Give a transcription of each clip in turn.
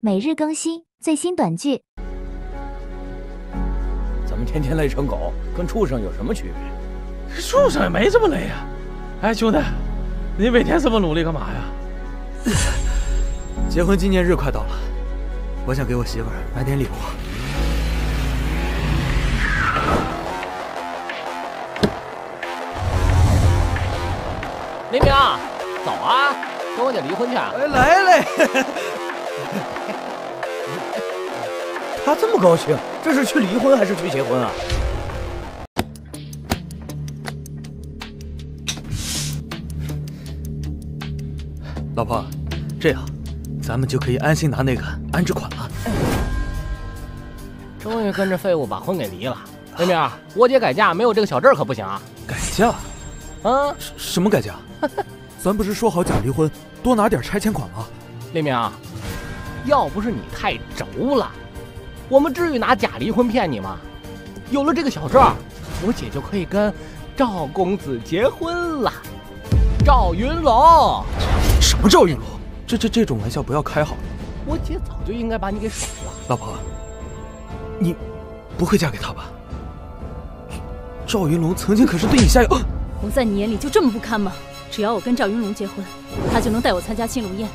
每日更新最新短剧。咱们天天累成狗，跟畜生有什么区别？畜生也没这么累呀。哎，兄弟，你每天这么努力干嘛呀？结婚纪念日快到了，我想给我媳妇儿买点礼物。黎明，走啊，跟我姐离婚去。哎，来嘞！他这么高兴，这是去离婚还是去结婚啊？老婆，这样，咱们就可以安心拿那个安置款了。终于跟着废物把婚给离了。黎明，我姐改嫁没有这个小证可不行啊。改嫁？啊？什么改嫁？咱不是说好假离婚，多拿点拆迁款吗？黎明，要不是你太轴了，我们至于拿假离婚骗你吗？有了这个小证，我姐就可以跟赵公子结婚了。赵云龙？什么赵云龙？这这这种玩笑不要开好了。我姐早就应该把你给甩了。老婆，你不会嫁给他吧？赵云龙曾经可是对你下药。我在你眼里就这么不堪吗？只要我跟赵云龙结婚，他就能带我参加青龙宴，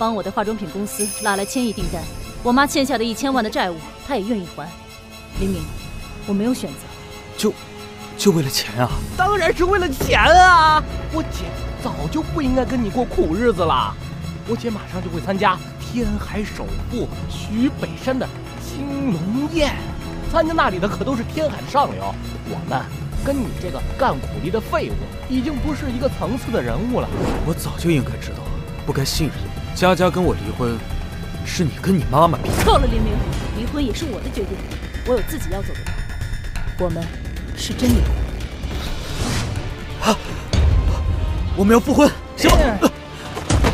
帮我的化妆品公司拉来千亿订单。我妈欠下的一千万的债务，她也愿意还。黎明，我没有选择，就就为了钱啊？当然是为了钱啊！我姐早就不应该跟你过苦日子了。我姐马上就会参加天海首富徐北山的青龙宴，参加那里的可都是天海的上流。我们跟你这个干苦力的废物，已经不是一个层次的人物了。我早就应该知道，不该信任你。佳佳跟我离婚，是你跟你妈妈逼。够了，林明，离婚也是我的决定，我有自己要走的路。我们是真离婚。啊！我们要复婚，行吗？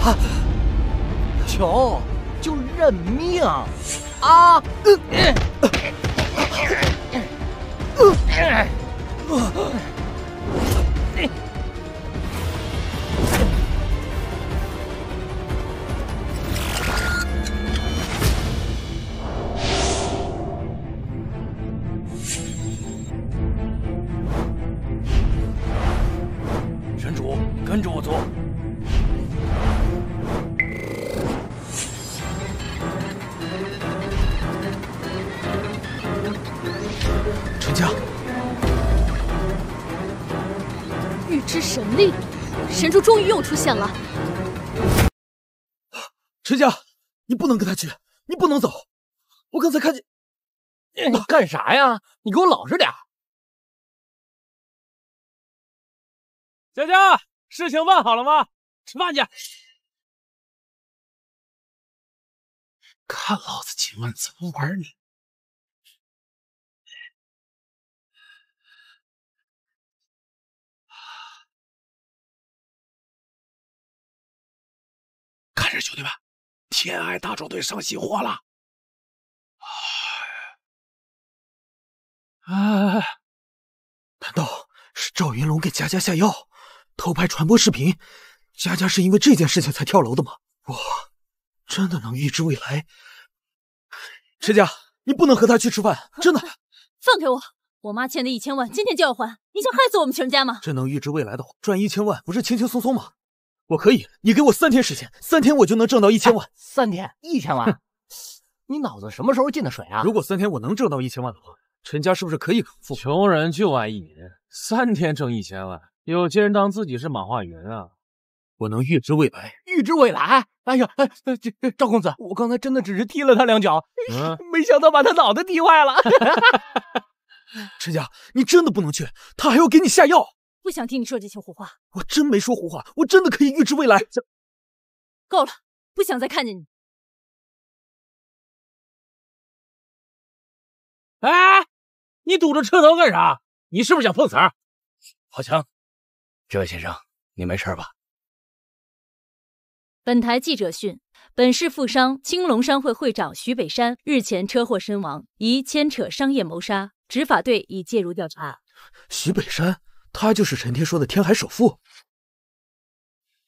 啊！求就认命啊！主，跟着我走。陈家，预知神力，神珠终于又出现了。陈家，你不能跟他去，你不能走。我刚才看见你干啥呀？你给我老实点。佳佳，事情办好了吗？吃饭去。看老子今晚怎么玩你！看着兄弟们，天爱大壮队上新货了！哎，难道是赵云龙给佳佳下药，偷拍传播视频？佳佳是因为这件事情才跳楼的吗？我真的能预知未来？陈佳，你不能和他去吃饭，真的！放开我！我妈欠的一千万今天就要还，你想害死我们全家吗？真能预知未来的话，赚一千万不是轻轻松松吗？我可以，你给我三天时间，三天我就能挣到一千万。三天一千万？你脑子什么时候进的水啊？如果三天我能挣到一千万的话，陈家是不是可以付？穷人就爱一年，三天挣一千万，有些人当自己是马化云啊！我能预知未来，预知未来。哎呀，哎，这赵公子，我刚才真的只是踢了他两脚，嗯，没想到把他脑袋踢坏了。陈家，你真的不能去，他还要给你下药。不想听你说这些胡话。我真没说胡话，我真的可以预知未来。够了，不想再看见你。哎，你堵着车头干啥？你是不是想碰瓷儿？好强！这位先生，你没事吧？本台记者讯：本市富商青龙商会会长徐北山日前车祸身亡，疑牵扯商业谋杀，执法队已介入调查。徐北山，他就是陈天说的天海首富。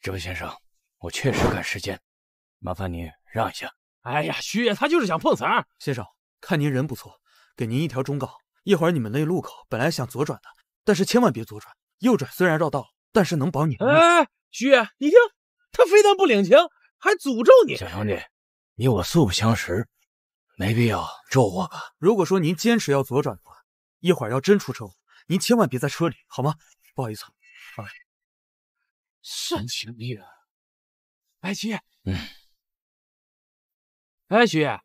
这位先生，我确实赶时间，麻烦您让一下。哎呀，徐爷他就是想碰瓷儿。先生，看您人不错，给您一条忠告：一会儿你们那路口本来想左转的，但是千万别左转，右转虽然绕道，但是能保你。哎，徐爷，你听，他非但不领情，还诅咒你。小兄弟，你我素不相识，没必要咒我吧？如果说您坚持要左转的话，一会儿要真出车祸，您千万别在车里，好吗？不好意思，哎，神情逼人。哎，徐爷，嗯，哎，徐爷，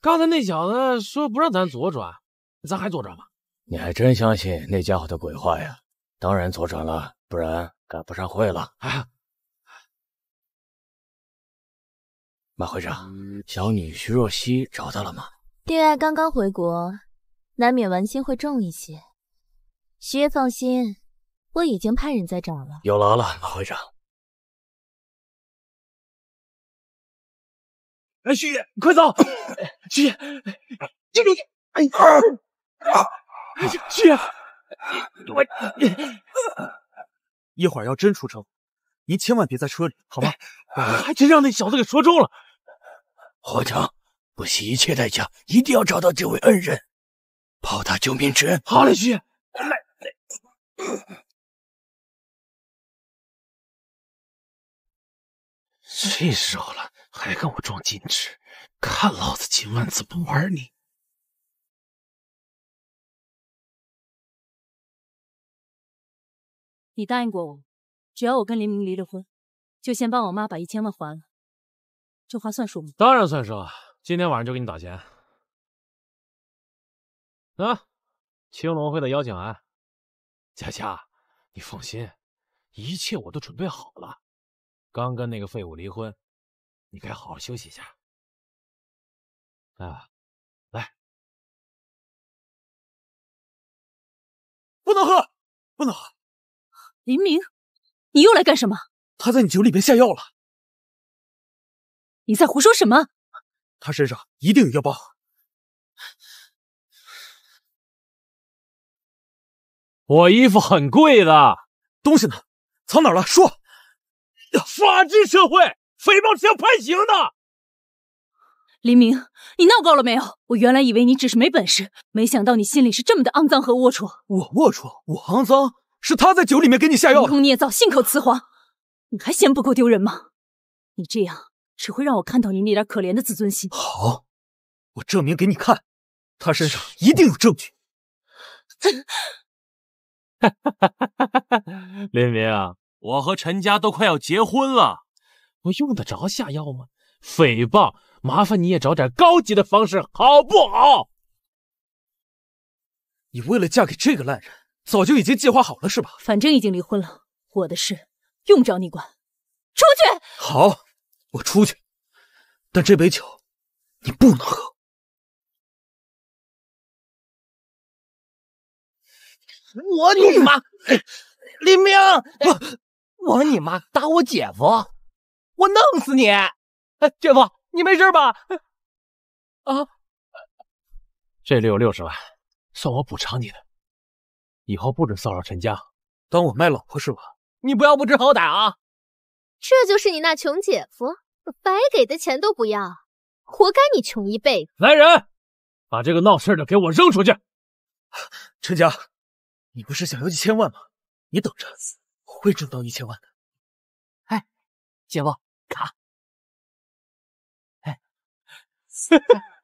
刚才那小子说不让咱左转，咱还左转吗？你还真相信那家伙的鬼话呀？当然左转了，不然赶不上会了。啊，马会长，小女徐若曦找到了吗？爹爱刚刚回国，难免玩心会重一些。徐爷放心，我已经派人在找了。有劳了，马会长。哎，徐爷，快走！徐爷，记住！哎，徐爷，我一会儿要真出车祸，您千万别在车里，好吗？还真让那小子给说中了。会长，不惜一切代价，一定要找到这位恩人，报答救命之恩。好嘞，徐爷，来。这时候了，还跟我装矜持，看老子今晚怎么玩你！你答应过我，只要我跟林明离了婚，就先帮我妈把一千万还了。这话算数吗？当然算数，今天晚上就给你打钱。啊，青龙会的邀请函，佳佳，你放心，一切我都准备好了。刚跟那个废物离婚，你该好好休息一下。啊，来，不能喝，不能喝！林明，你又来干什么？他在你酒里边下药了。你在胡说什么？他身上一定有药包。我衣服很贵的，东西呢？藏哪儿了？说。法治社会，诽谤是要判刑的。林明，你闹够了没有？我原来以为你只是没本事，没想到你心里是这么的肮脏和龌龊。我龌龊，我肮脏，是他在酒里面给你下药。凭空捏造，信口雌黄，你还嫌不够丢人吗？你这样只会让我看到你那点可怜的自尊心。好，我证明给你看，他身上一定有证据。林明啊。我和陈家都快要结婚了，我用得着下药吗？诽谤，麻烦你也找点高级的方式，好不好？你为了嫁给这个烂人，早就已经计划好了是吧？反正已经离婚了，我的事用不着你管。出去。好，我出去，但这杯酒你不能喝。我你妈！林明，我。我你妈打我姐夫，我弄死你！哎，姐夫，你没事吧？啊，这里有六十万，算我补偿你的。以后不准骚扰陈家，当我卖老婆是吧？你不要不知好歹啊！这就是你那穷姐夫，白给的钱都不要，活该你穷一辈子！来人，把这个闹事的给我扔出去！陈家，你不是想要一千万吗？你等着！会挣到一千万的，哎，姐夫卡，哎，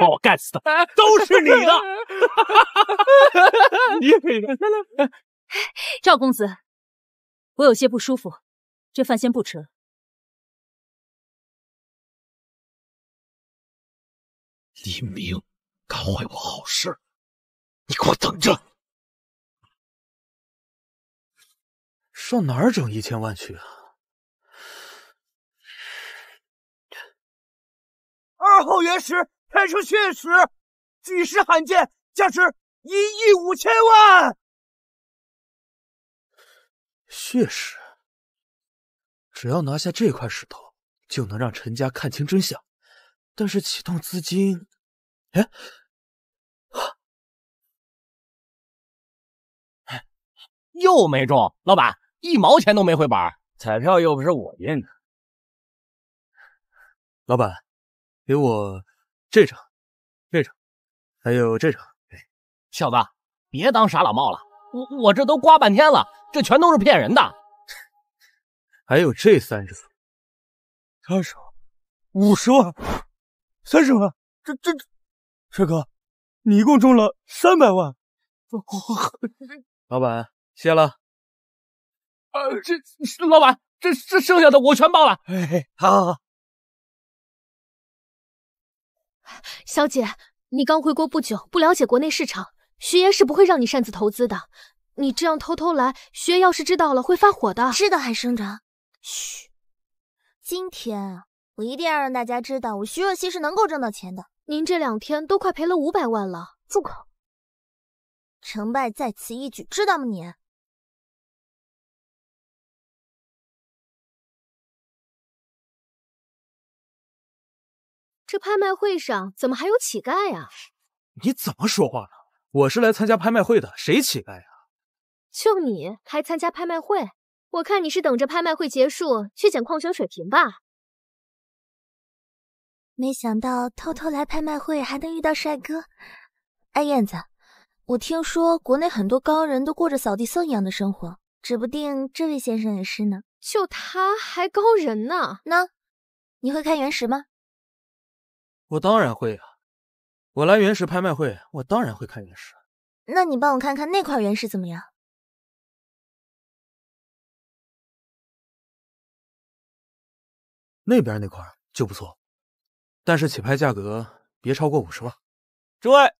把我干死的都是你的，你也可以来来，赵公子，我有些不舒服，这饭先不吃了。李明，敢坏我好事，你给我等着！上哪儿整一千万去啊？二号原石开出血石，举世罕见，价值一亿五千万。血石，只要拿下这块石头，就能让陈家看清真相。但是启动资金，哎，又没中，老板。一毛钱都没回本，彩票又不是我印的。老板，给我这张，这张，还有这张。小子，别当傻老帽了，我我这都刮半天了，这全都是骗人的。还有这三张，三十万，五十万，三十万，这这这，帅哥，你一共中了三百万。老板，谢了。呃，这老板，这这剩下的我全包了。哎，好，好，好。小姐，你刚回国不久，不了解国内市场，徐爷是不会让你擅自投资的。你这样偷偷来，徐爷要是知道了会发火的。知道还声张？嘘，今天我一定要让大家知道，我徐若曦是能够挣到钱的。您这两天都快赔了五百万了，住口！成败在此一举，知道吗你？这拍卖会上怎么还有乞丐呀？你怎么说话呢？我是来参加拍卖会的，谁乞丐呀？就你还参加拍卖会？我看你是等着拍卖会结束去捡矿泉水瓶吧。没想到偷偷来拍卖会还能遇到帅哥。哎，燕子，我听说国内很多高人都过着扫地僧一样的生活，指不定这位先生也是呢。就他还高人呢？那你会看原石吗？我当然会啊！我来原石拍卖会，我当然会看原石。那你帮我看看那块原石怎么样？那边那块就不错，但是起拍价格别超过五十万。诸位，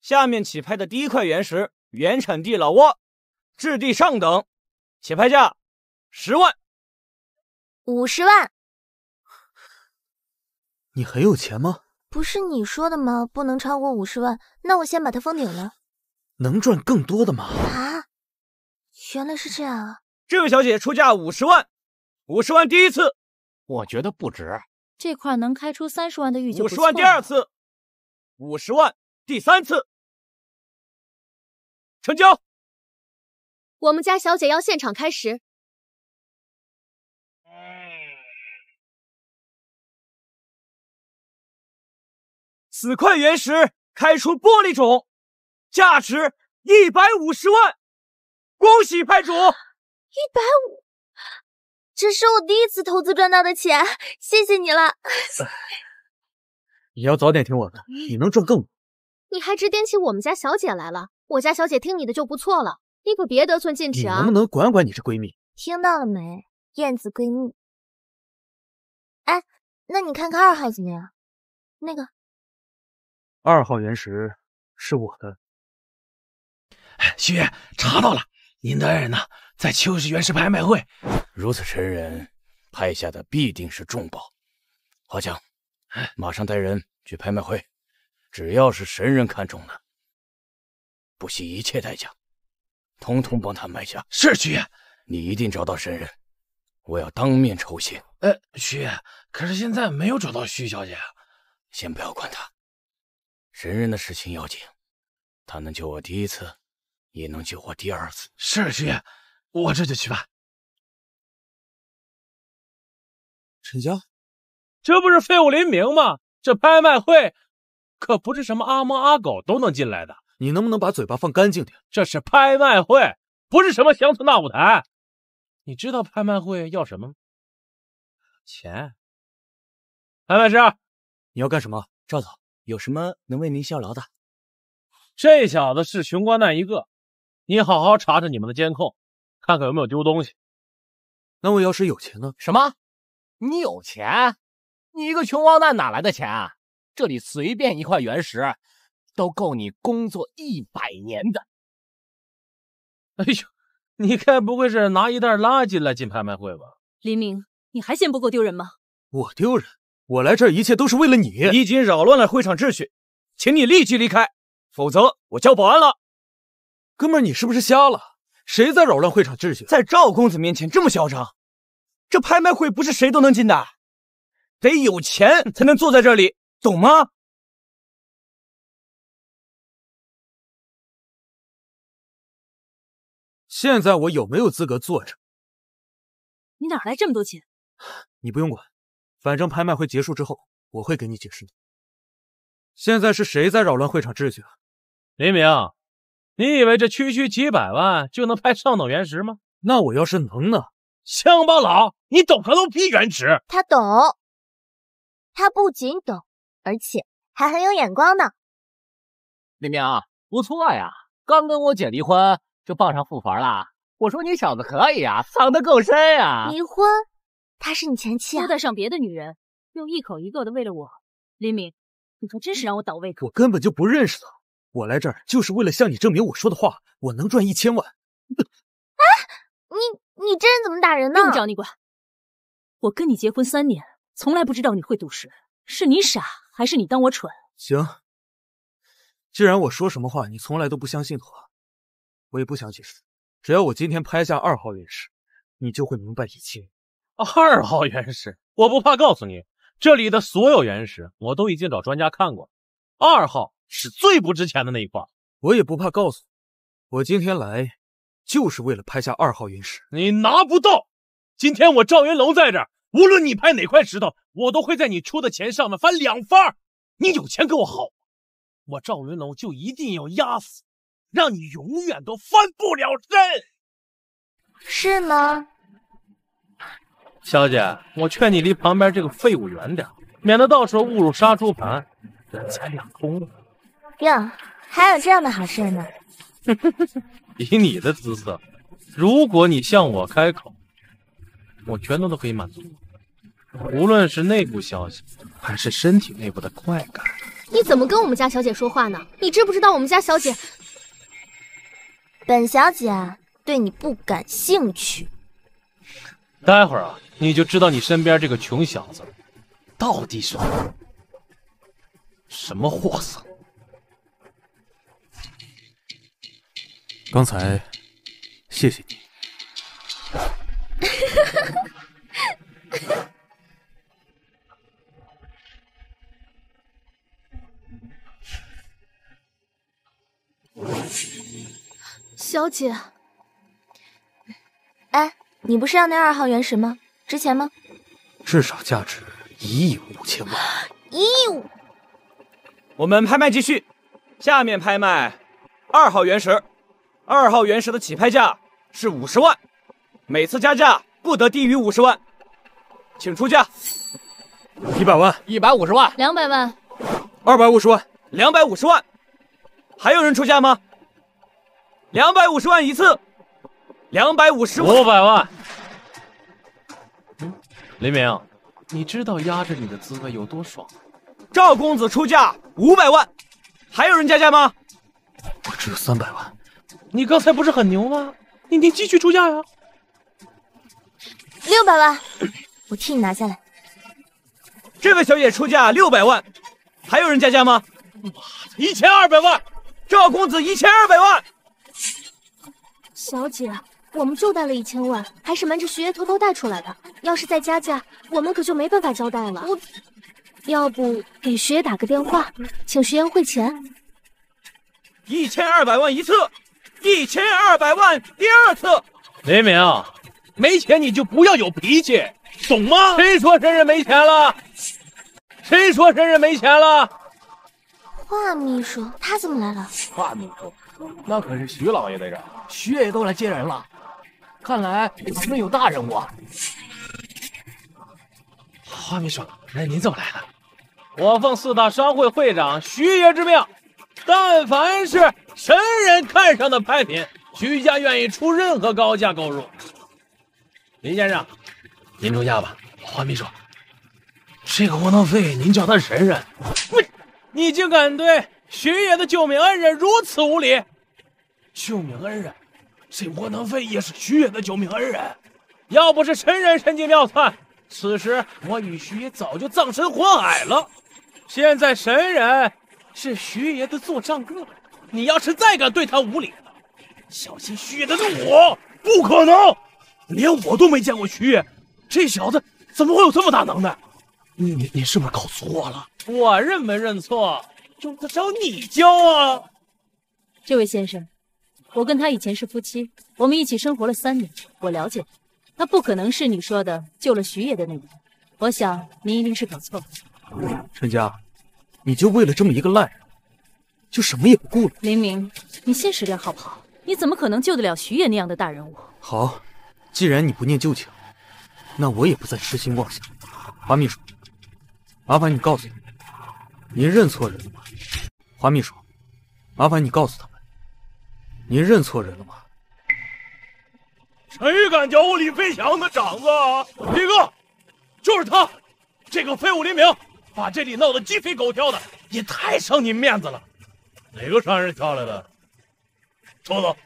下面起拍的第一块原石，原产地老挝，质地上等，起拍价十万。五十万？你很有钱吗？不是你说的吗？不能超过五十万。那我先把它封顶了。能赚更多的吗？啊，原来是这样啊！这位小姐出价五十万，五十万第一次，我觉得不值。这块能开出三十万的玉就五十万第二次，五十万第三次，成交。我们家小姐要现场开石。此块原石开出玻璃种，价值一百五十万，恭喜派主！一百五，这是我第一次投资赚到的钱，谢谢你了。你要早点听我的，你能赚更多。你还指点起我们家小姐来了，我家小姐听你的就不错了，你可别得寸进尺啊！你能不能管管你这闺蜜？听到了没，燕子闺蜜？哎，那你看看二号怎么样？那个。二号原石是我的，徐爷查到了，您的爱人呢，在秋实原石拍卖会。如此神人拍下的必定是重宝。华强，马上带人去拍卖会，只要是神人看中的，不惜一切代价，通通帮他买下。是徐爷，你一定找到神人，我要当面酬谢。呃，徐爷，可是现在没有找到徐小姐啊，先不要管他。神人的事情要紧，他能救我第一次，也能救我第二次。是师爷，我这就去办。陈家，这不是废物林明吗？这拍卖会可不是什么阿猫阿狗都能进来的。你能不能把嘴巴放干净点？这是拍卖会，不是什么乡村大舞台。你知道拍卖会要什么吗？钱。拍卖师，你要干什么？赵总。有什么能为您效劳的？这小子是穷光蛋一个，你好好查查你们的监控，看看有没有丢东西。那我要是有钱呢？什么？你有钱？你一个穷光蛋哪来的钱啊？这里随便一块原石，都够你工作一百年的。哎呦，你该不会是拿一袋垃圾来进拍卖会吧？林明，你还嫌不够丢人吗？我丢人？我来这儿一切都是为了你。你已经扰乱了会场秩序，请你立即离开，否则我叫保安了。哥们儿，你是不是瞎了？谁在扰乱会场秩序？在赵公子面前这么嚣张？这拍卖会不是谁都能进的，得有钱才能坐在这里，懂吗？现在我有没有资格坐着？你哪来这么多钱？你不用管。反正拍卖会结束之后，我会给你解释的。现在是谁在扰乱会场秩序？啊？黎明，你以为这区区几百万就能拍上等原石吗？那我要是能呢？乡巴佬，你懂个头皮原石？他懂，他不仅懂，而且还很有眼光呢。黎明，不错呀，刚跟我姐离婚就傍上富婆了。我说你小子可以啊，藏得够深呀。离婚？她是你前妻啊？勾搭上别的女人，又一口一个的为了我，林明，你可真是让我倒胃口。我根本就不认识她，我来这儿就是为了向你证明我说的话，我能赚一千万。哎，你你这人怎么打人呢？用不着你管。我跟你结婚三年，从来不知道你会赌石，是你傻还是你当我蠢？行，既然我说什么话你从来都不相信的话，我也不想解释。只要我今天拍下二号陨石，你就会明白一切。二号原石，我不怕告诉你，这里的所有原石我都已经找专家看过，二号是最不值钱的那一块。我也不怕告诉你，我今天来就是为了拍下二号原石。你拿不到！今天我赵云龙在这儿，无论你拍哪块石头，我都会在你出的钱上面翻两番。你有钱跟我耗，我赵云龙就一定要压死。让你永远都翻不了身，是吗？小姐，我劝你离旁边这个废物远点，免得到时候误入杀猪盘，人财两空了。哟，还有这样的好事呢？以你的姿色，如果你向我开口，我全都都可以满足，无论是内部消息，还是身体内部的快感。你怎么跟我们家小姐说话呢？你知不知道我们家小姐？本小姐啊，对你不感兴趣。待会儿啊，你就知道你身边这个穷小子到底是什么货色。刚才，谢谢你。小姐，你不是要那二号原石吗？值钱吗？至少价值一亿五千万。一亿五。我们拍卖继续，下面拍卖二号原石。二号原石的起拍价是五十万，每次加价不得低于五十万，请出价。一百万，一百五十万，两百万，二百五十万，两百五十万。还有人出价吗？两百五十万一次，两百五十五百万。林明，你知道压着你的滋味有多爽吗？赵公子出价五百万，还有人加价吗？我只有三百万。你刚才不是很牛吗？你你继续出价呀。六百万，我替你拿下来。这位小姐出价六百万，还有人加价吗？妈的，一千二百万！赵公子一千二百万。小姐，我们就带了一千万，还是瞒着徐爷偷偷带出来的。要是再加价，我们可就没办法交代了。我，要不给徐爷打个电话，请徐爷汇钱。一千二百万一次，一千二百万第二次。雷明，没钱你就不要有脾气，懂吗？谁说生人没钱了？谁说生人没钱了？华秘书，他怎么来了？华秘书，那可是徐老爷在这儿。徐爷都来接人了，看来咱们有大人物啊！花秘书，那，您怎么来了？我奉四大商会会长徐爷之命，但凡是神人看上的拍品，徐家愿意出任何高价购入。林先生，您出价吧。花秘书，这个窝囊废，您叫他神人？不，你竟敢对徐爷的救命恩人如此无礼！救命恩人，这窝囊废也是徐爷的救命恩人。要不是神人神机妙算，此时我与徐爷早就葬身火海了。现在神人是徐爷的座上客，你要是再敢对他无礼，小心徐爷的怒火！不可能，连我都没见过徐爷，这小子怎么会有这么大能耐？你你你是不是搞错了？我认没认错，用得着你教啊？这位先生。我跟他以前是夫妻，我们一起生活了三年，我了解他，他不可能是你说的救了徐爷的那个人。我想您一定是搞错了。陈家，你就为了这么一个烂人，就什么也不顾了？林明，你现实点好不好？你怎么可能救得了徐爷那样的大人物？好，既然你不念旧情，那我也不再痴心妄想。华秘书，麻烦你告诉我，您认错人了吗？华秘书，麻烦你告诉他们，您认错人了吗？谁敢叫我李飞翔的长子？李哥，就是他，这个废物林明，把这里闹得鸡飞狗跳的，也太伤您面子了。哪个商人挑来的？抽走！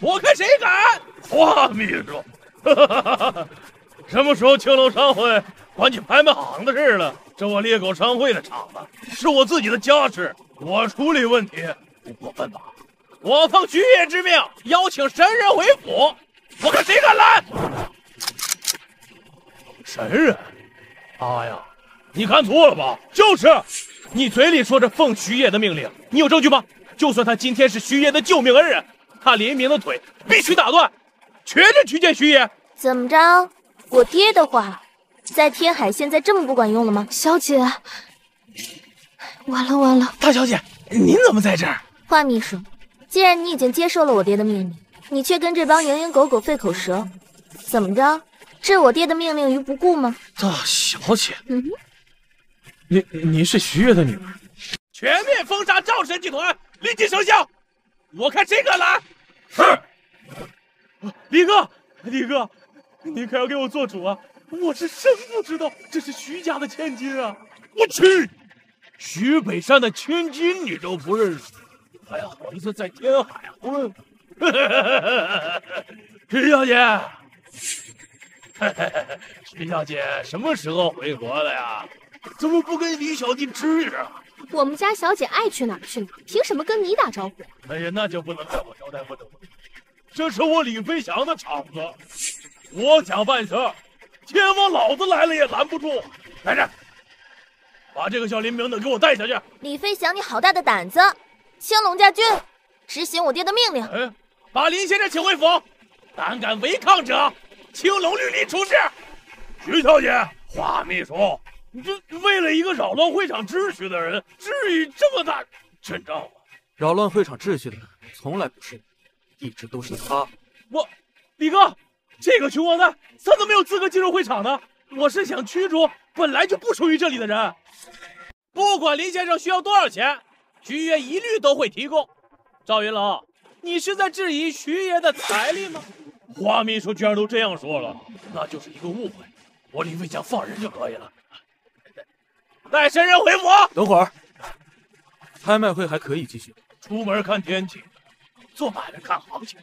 我看谁敢！华秘书，什么时候青龙商会管起拍卖行的事了？这我猎狗商会的场子是我自己的家事，我处理问题不过分吧？我奉徐爷之命邀请神人回府。我看谁敢拦！神人，哎呀，你看错了吧？就是，你嘴里说着奉徐爷的命令，你有证据吗？就算他今天是徐爷的救命恩人，他林明的腿必须打断，瘸着去见徐爷。怎么着？我爹的话，在天海现在这么不管用了吗？小姐，完了完了！大小姐，您怎么在这儿？华秘书，既然你已经接受了我爹的命令。你却跟这帮蝇营狗苟费口舌，怎么着？置我爹的命令于不顾吗？大小姐，嗯，您您是徐悦的女儿，全面封杀赵氏集团，立即生效！我看谁敢来！是，李哥，李哥，你可要给我做主啊！我是真不知道这是徐家的千金啊！我去，徐北山的千金你都不认识，还好意思在天海混？徐小姐，徐小姐什么时候回国的呀？怎么不跟李小弟吱声？我们家小姐爱去哪儿去哪，凭什么跟你打招呼？哎呀，那就不能怪我招待不周。这是我李飞翔的场子，我想办事，天王老子来了也拦不住。来人，把这个小林明的给我带下去。李飞翔，你好大的胆子！青龙家军，执行我爹的命令。嗯把林先生请回府，胆敢违抗者，青龙律例处置。徐小姐，华秘书，你这为了一个扰乱会场秩序的人，至于这么大阵仗吗？扰乱会场秩序的人从来不是你，一直都是他。我，李哥，这个穷光蛋他怎么没有资格进入会场呢？我是想驱逐本来就不属于这里的人。不管林先生需要多少钱，徐爷一律都会提供。赵云龙。你是在质疑徐爷的财力吗？花秘书居然都这样说了，那就是一个误会。我李卫强放人就可以了。带神人回府。等会儿，拍卖会还可以继续。出门看天气，做买卖看行情。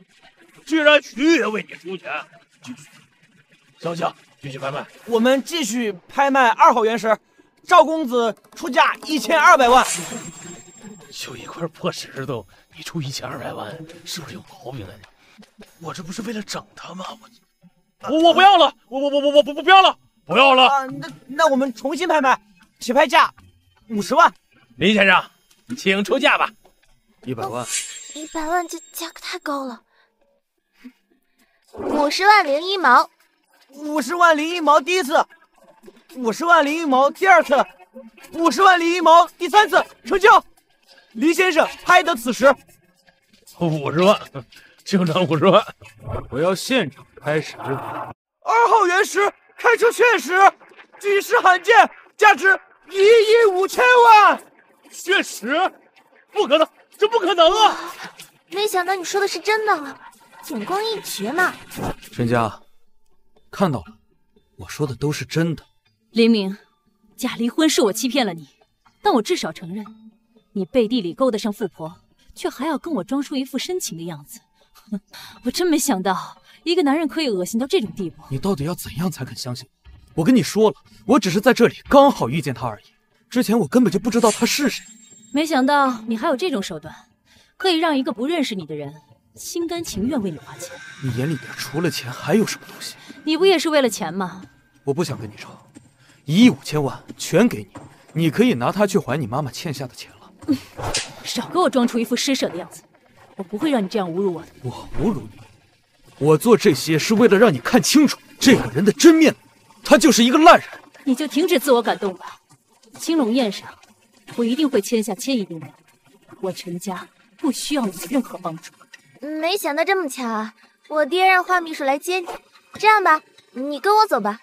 既然徐爷为你出钱，继续。小强，继续拍卖。我们继续拍卖二号原石，赵公子出价一千二百万。就一块破石头。你出一千二百万，是不是有毛病啊？我这不是为了整他吗？我我我不要了，我我我我我不不不要了，不要了。那那我们重新拍卖，起拍价五十万。林先生，请出价吧。一百万。一百万，这价格太高了。五十万零一毛。五十万零一毛，第一次。五十万零一毛，第二次。五十万零一毛，第三次，成交。李先生拍得此时五十万，就涨五十万，我要现场拍石。二号原石开出血石，举世罕见，价值一亿五千万。血石？不可能，这不可能啊！没想到你说的是真的，眼光一绝嘛。陈家，看到了，我说的都是真的。林明，假离婚是我欺骗了你，但我至少承认。你背地里勾搭上富婆，却还要跟我装出一副深情的样子，我真没想到一个男人可以恶心到这种地步。你到底要怎样才肯相信？我跟你说了，我只是在这里刚好遇见他而已，之前我根本就不知道他是谁。没想到你还有这种手段，可以让一个不认识你的人心甘情愿为你花钱。你眼里边除了钱还有什么东西？你不也是为了钱吗？我不想跟你吵，一亿五千万全给你，你可以拿它去还你妈妈欠下的钱。少给我装出一副施舍的样子！我不会让你这样侮辱我的。我侮辱你？我做这些是为了让你看清楚这个人的真面目，他就是一个烂人。你就停止自我感动吧。青龙宴上，我一定会签下千亿订单。我陈家不需要你的任何帮助。没想到这么巧，我爹让华秘书来接你。这样吧，你跟我走吧，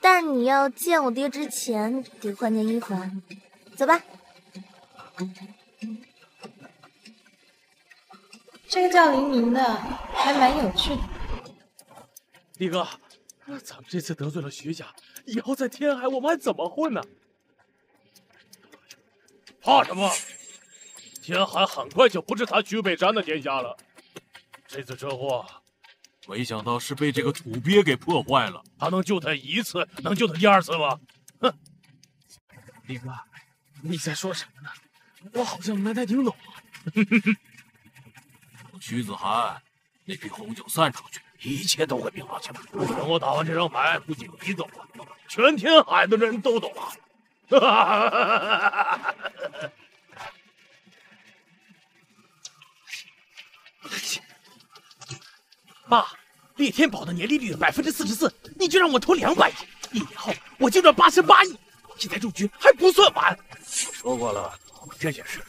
但你要见我爹之前得换件衣服啊。走吧。这个叫黎明的还蛮有趣的。李哥，咱们这次得罪了徐家，以后在天海我们还怎么混呢？怕什么？天海很快就不是他徐北山的天下了。这次车祸，没想到是被这个土鳖给破坏了。他能救他一次，能救他第二次吗？哼！李哥，你在说什么呢？我好像没太听懂。徐子涵，那瓶红酒散出去，一切都会明朗起来。等我打完这张牌，不仅你走了，全天海的人都懂了。爸，猎天宝的年利率百分之四十四，你就让我投两百亿，一年后我就赚八十八亿。现在入局还不算晚。我说过了，这件事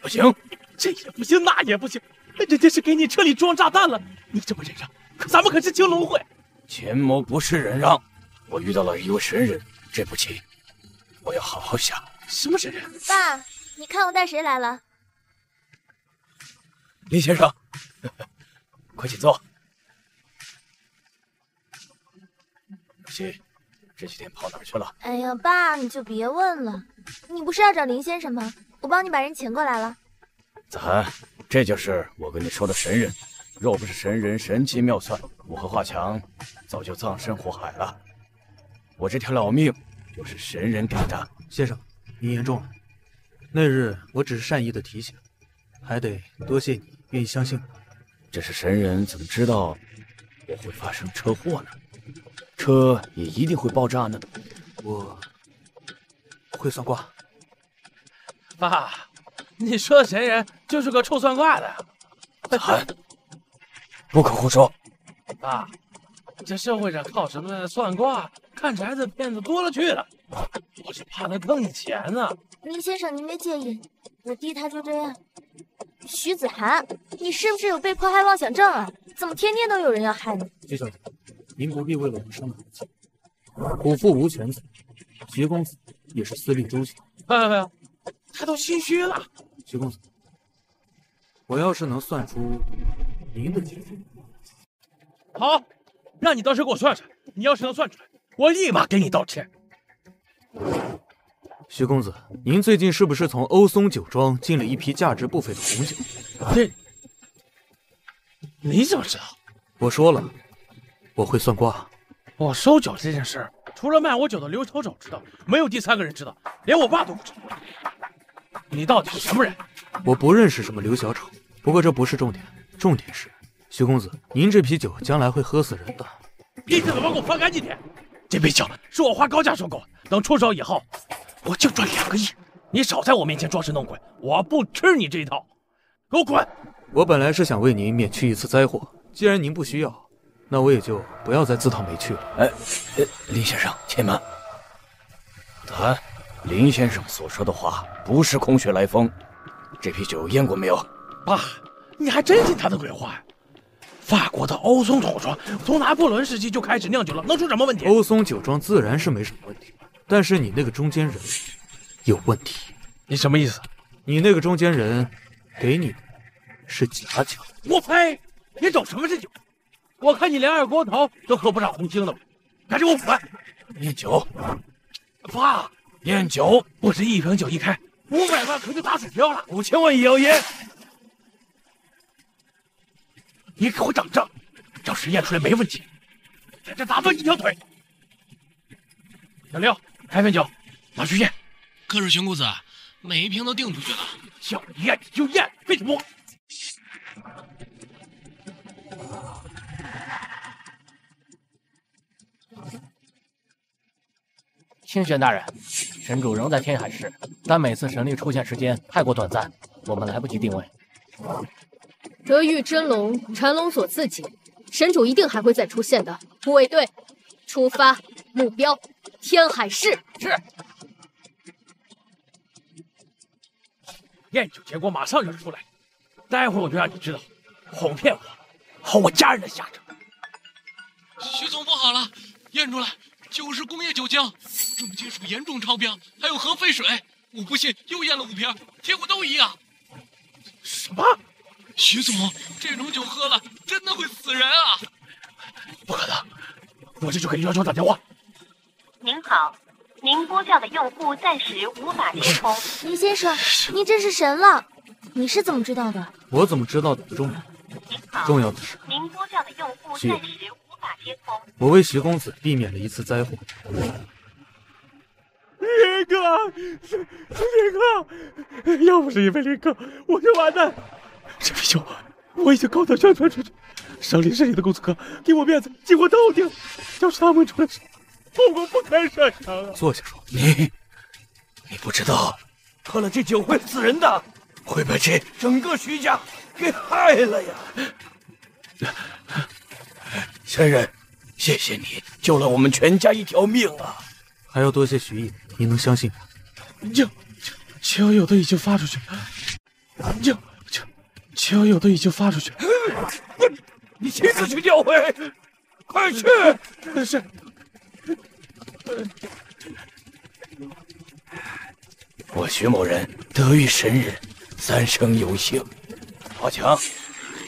不行，这也不行，那也不行。人家是给你车里装炸弹了，你这么忍让，可咱们可是青龙会。钱某不是忍让，我遇到了一位神人，这步棋我要好好下。什么神人？爸，你看我带谁来了？林先生，快请坐。可惜这几天跑哪去了？哎呀，爸，你就别问了。你不是要找林先生吗？我帮你把人请过来了。子涵。这就是我跟你说的神人，若不是神人神机妙算，我和华强早就葬身火海了。我这条老命就是神人给的。先生，您言重了。那日我只是善意的提醒，还得多谢你愿意相信我。这是神人怎么知道我会发生车祸呢？车也一定会爆炸呢？我会算卦，爸。你说的神人就是个臭算卦的，子涵，不可胡说。爸，这社会上靠什么算卦、看宅子骗子多了去了，我是怕他坑你钱呢。林先生，您别介意，我弟他就这样。徐子涵，你是不是有被迫害妄想症啊？怎么天天都有人要害你？徐小姐，您不必为了我伤了和气。虎父无犬子，徐公子也是思虑周全。看到没有？他都心虚了。徐公子，我要是能算出您的结局，好，让你到时候给我算算。你要是能算出来，我立马给你道歉。徐公子，您最近是不是从欧松酒庄进了一批价值不菲的红酒？这你怎么知道？我说了，我会算卦。我收酒这件事，除了卖我酒的刘小丑知道，没有第三个人知道，连我爸都不知道。你到底是什么人？我不认识什么刘小丑，不过这不是重点，重点是徐公子，您这啤酒将来会喝死人的。你怎么给我放干净点？这杯酒是我花高价收购，等出手以后，我就赚两个亿。你少在我面前装神弄鬼，我不吃你这一套，给我滚！我本来是想为您免去一次灾祸，既然您不需要，那我也就不要再自讨没趣了。哎，林先生，且慢。谈。林先生所说的话不是空穴来风，这批酒验过没有？爸，你还真信他的鬼话呀？法国的欧松酒庄从拿破仑时期就开始酿酒了，能出什么问题？欧松酒庄自然是没什么问题，但是你那个中间人有问题。你什么意思？你那个中间人给你的是假酒。我呸！你懂什么是酒？我看你连二锅头都喝不上红星的，赶紧给我滚！验酒，爸。验酒不是一瓶酒一开，五百万可就打水漂了，五千万也要验。你给我等着，要是验出来没问题，在这打断一条腿。小六，开瓶酒，拿去验。可是熊公子，每一瓶都订出去了，叫你验你就验，为什清玄大人，神主仍在天海市，但每次神力出现时间太过短暂，我们来不及定位。德玉真龙禅龙锁自己，神主一定还会再出现的。护卫队，出发，目标天海市。是。验酒结果马上就出来，待会儿我就让你知道哄骗我和我家人的下场。徐总不好了，验出来就是工业酒精，重金属严重超标，还有核废水。我不信，又验了五瓶，结果都一样。什么？徐总，这种酒喝了真的会死人啊！不可能，我这就给刘校长打电话。您好，您拨叫的用户暂时无法接通。林先生，您真是神了！你是怎么知道的？我怎么知道的不重要，重要的是您拨叫的用户暂时无法接通。我为徐公子避免了一次灾祸。林哥，林哥，要不是因为林哥，我就完蛋。这啤酒我已经高调宣传出去，省里省里的公子哥给我面子，结果都定。要是他们出了事，后果不堪设想啊！坐下说，你，你不知道，喝了这酒会死人的，会把这整个徐家给害了呀！神人，谢谢你救了我们全家一条命啊！还要多谢徐毅，你能相信我？酒酒有的已经发出去，酒酒酒有的已经发出去，你亲自去调回，快去！是。我徐某人得遇神人，三生有幸。华强，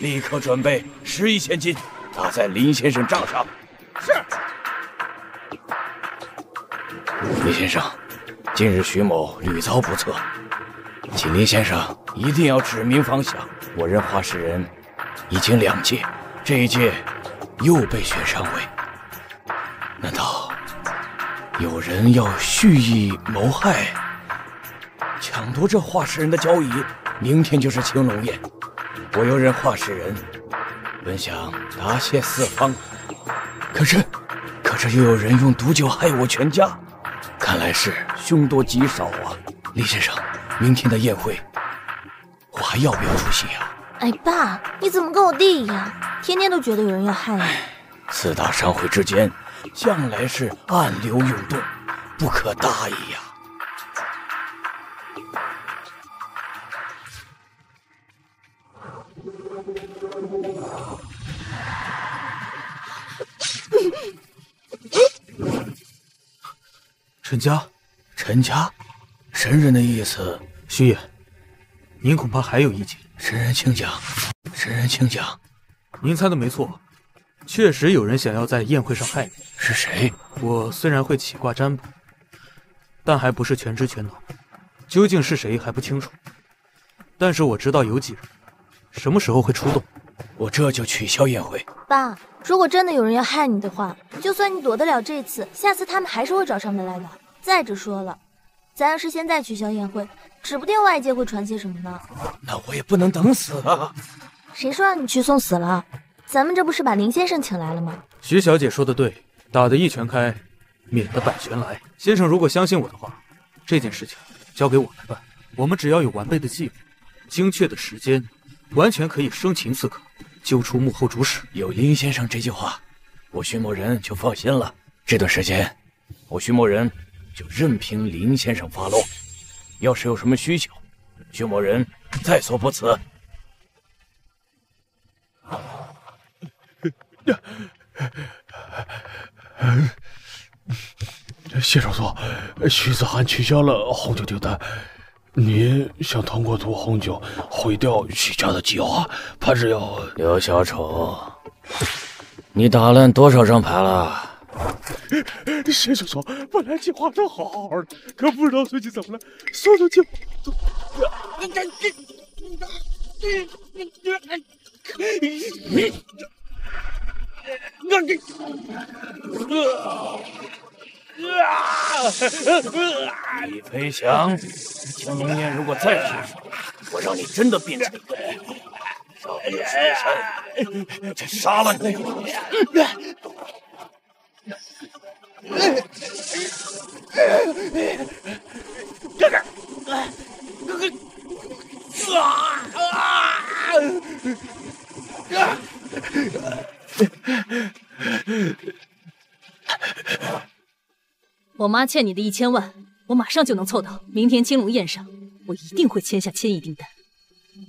立刻准备十亿现金，打在林先生账上。是。林先生，近日徐某屡遭不测，请林先生一定要指明方向。我任画室人已经两届，这一届又被选上位，难道有人要蓄意谋害，抢夺这画室人的交椅？明天就是青龙宴，我又任画室人，本想答谢四方，可是，可是又有人用毒酒害我全家。看来是凶多吉少啊，李先生，明天的宴会，我还要不要出席呀？哎，爸，你怎么跟我弟一样，天天都觉得有人要害你？四大商会之间，向来是暗流涌动，不可大意呀。陈家，陈家，神人的意思，徐爷，您恐怕还有意见。神人请讲，神人请讲。您猜的没错，确实有人想要在宴会上害你。是谁？我虽然会起卦占卜，但还不是全知全能，究竟是谁还不清楚。但是我知道有几人，什么时候会出动。我这就取消宴会。爸，如果真的有人要害你的话，就算你躲得了这次，下次他们还是会找上门来的。再者说了，咱要是现在取消宴会，指不定外界会传些什么呢。那我也不能等死啊！谁说让你去送死了？咱们这不是把林先生请来了吗？徐小姐说的对，打得一拳开，免得百拳来。先生如果相信我的话，这件事情交给我来办。我们只要有完备的计划，精确的时间，完全可以生擒刺客，揪出幕后主使。有林先生这句话，我徐某人就放心了。这段时间，我徐某人就任凭林先生发落。要是有什么需求，徐某人在所不辞。谢少佐，徐子涵取消了红酒订单，你想通过毒红酒毁掉徐家的计划，怕是要……刘小丑，你打烂多少张牌了？谢少佐，本来计划都好好的，可不知道最近怎么了，所有计划都……李飞翔，青龙宴如果再失手，我让你真的变成一个少年出身，就杀了你！哥哥，哥哥，啊啊！我妈欠你的一千万，我马上就能凑到。明天青龙宴上，我一定会签下千亿订单。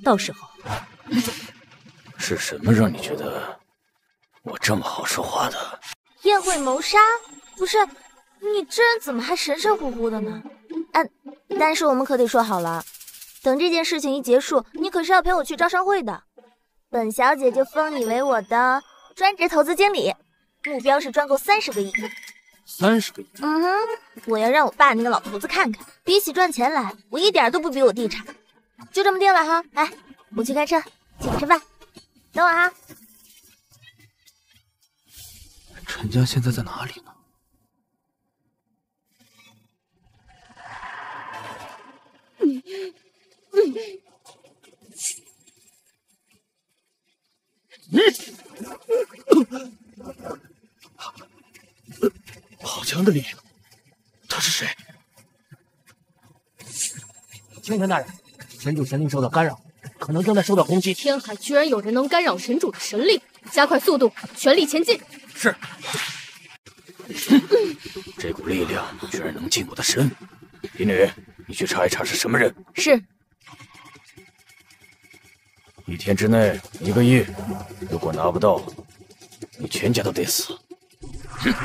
到时候，是什么让你觉得我这么好说话的？宴会谋杀？不是，你这人怎么还神神乎乎的呢？啊，但是我们可得说好了，等这件事情一结束，你可是要陪我去招商会的。本小姐就封你为我的专职投资经理，目标是赚够三十个亿。三十个亿？嗯哼，我要让我爸那个老头子看看，比起赚钱来，我一点都不比我弟差。就这么定了哈，来，我去开车，请吃饭，等我哈。陈家现在在哪里呢？好强的力量！他是谁？青天大人，神主神力受到干扰，可能正在受到攻击。天海居然有人能干扰神主的神力，加快速度，全力前进。是。这股力量居然能进我的身，林女，你去查一查是什么人。是。一天之内一个亿，如果拿不到，你全家都得死。哼！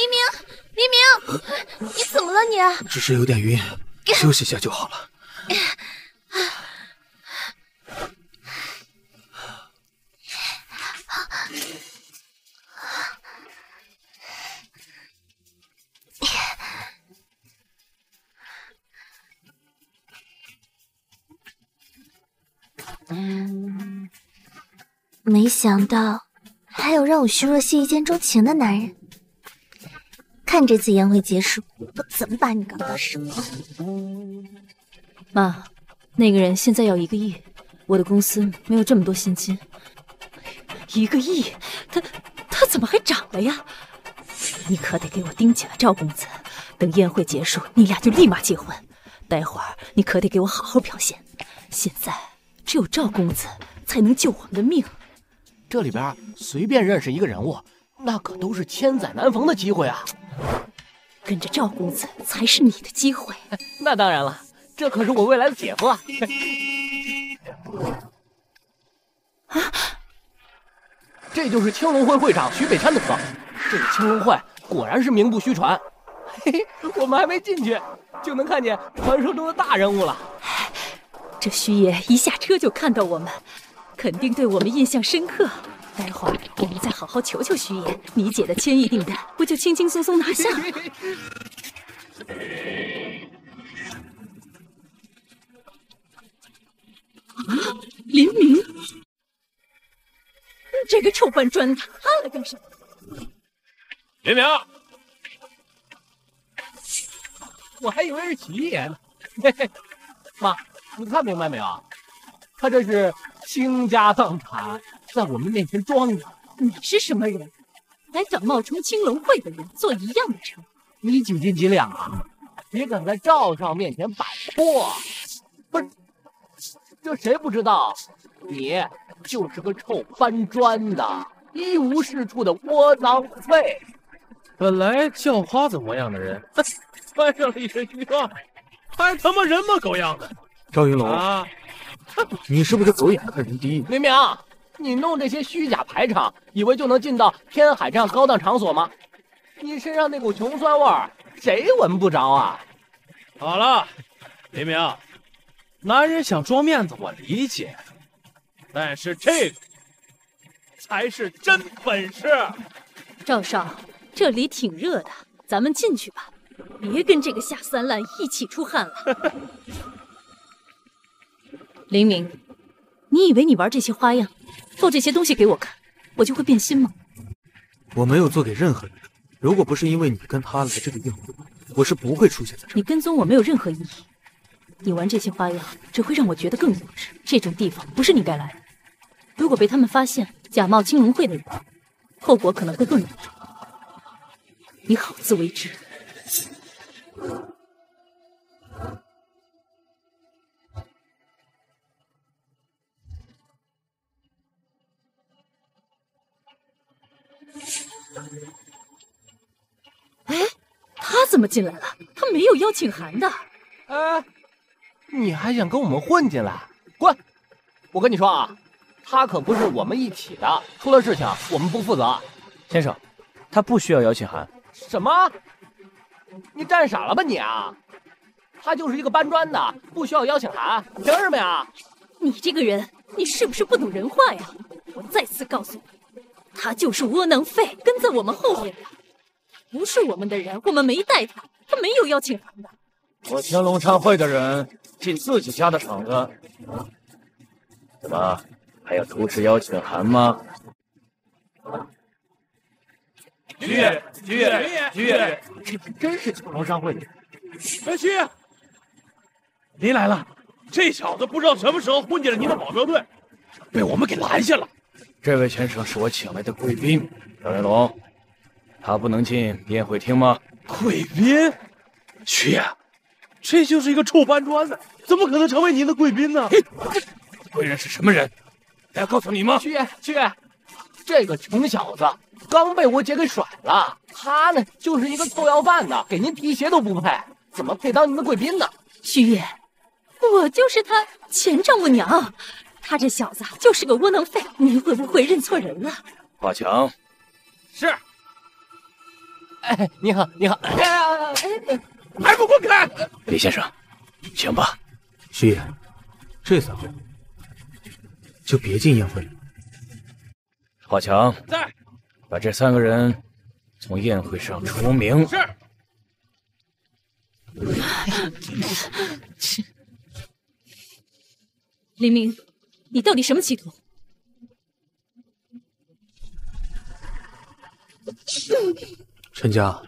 黎明，黎明，你怎么了你？只是有点晕，休息一下就好了。没想到还有让我虚若曦一见钟情的男人。看这次宴会结束，我怎么把你搞到手？妈，那个人现在要一个亿，我的公司没有这么多现金。一个亿，他他怎么还涨了呀？你可得给我盯紧了赵公子，等宴会结束，你俩就立马结婚。待会儿你可得给我好好表现。现在只有赵公子才能救我们的命。这里边随便认识一个人物，那可都是千载难逢的机会啊！跟着赵公子才是你的机会。那当然了，这可是我未来的姐夫啊！啊，这就是青龙会会长徐北山的哥。这个青龙会果然是名不虚传。嘿嘿，我们还没进去，就能看见传说中的大人物了。这徐爷一下车就看到我们。肯定对我们印象深刻。待会儿我们再好好求求徐爷，你姐的千亿订单不就轻轻松松拿下了？啊，林明，这个臭搬砖的，他来干什么？林明，我还以为是徐爷呢。嘿嘿，妈，你看明白没有？他这是。倾家荡产，在我们面前装的。你是什么人？还敢冒充青龙会的人做一样的事？你几斤几两啊？你敢在赵少面前摆阔？不是，这谁不知道？你就是个臭搬砖的，一无是处的窝囊废。本来叫花子模样的人，穿上了一身虚装，还他妈人模狗样的。赵云龙啊！你是不是狗眼看人低？明明，你弄这些虚假排场，以为就能进到天海这样高档场所吗？你身上那股穷酸味儿，谁闻不着啊？好了，黎明，男人想装面子我理解，但是这个才是真本事。赵少，这里挺热的，咱们进去吧，别跟这个下三滥一起出汗了。黎明，你以为你玩这些花样，做这些东西给我看，我就会变心吗？我没有做给任何人，如果不是因为你跟他来这个宴会，我是不会出现在这。你跟踪我没有任何意义，你玩这些花样只会让我觉得更幼稚。这种地方不是你该来的，如果被他们发现假冒青龙会的人，后果可能会更严重。你好自为之。哎，他怎么进来了？他没有邀请函的。哎，你还想跟我们混进来？滚！我跟你说啊，他可不是我们一起的，出了事情我们不负责。先生，他不需要邀请函。什么？你站傻了吧你啊？他就是一个搬砖的，不需要邀请函，凭什么呀？你这个人，你是不是不懂人话呀？我再次告诉你，他就是窝囊废，跟在我们后面的，不是我们的人，我们没带他，他没有邀请函的。我青龙商会的人进自己家的场子，怎么还要出示邀请函吗？徐爷，徐爷，徐爷，这真是青龙商会的人。哎，徐爷，您来了。这小子不知道什么时候混进了您的保镖队，被我们给拦下了。这位先生是我请来的贵宾，赵云龙，他不能进宴会厅吗？贵宾，徐爷，这就是一个臭搬砖的，怎么可能成为您的贵宾呢？贵人是什么人？还要告诉你吗？徐爷，徐爷，这个穷小子刚被我姐给甩了，他呢就是一个臭要饭的，给您提鞋都不配，怎么配当您的贵宾呢？徐爷。我就是他前丈母娘，他这小子就是个窝囊废，您会不会认错人了？华强，是。哎，你好，你好。哎呀，还不滚开！李先生，请吧。徐爷，这三位就别进宴会了。华强，在。把这三个人从宴会上除名。是。林明，你到底什么企图？陈家，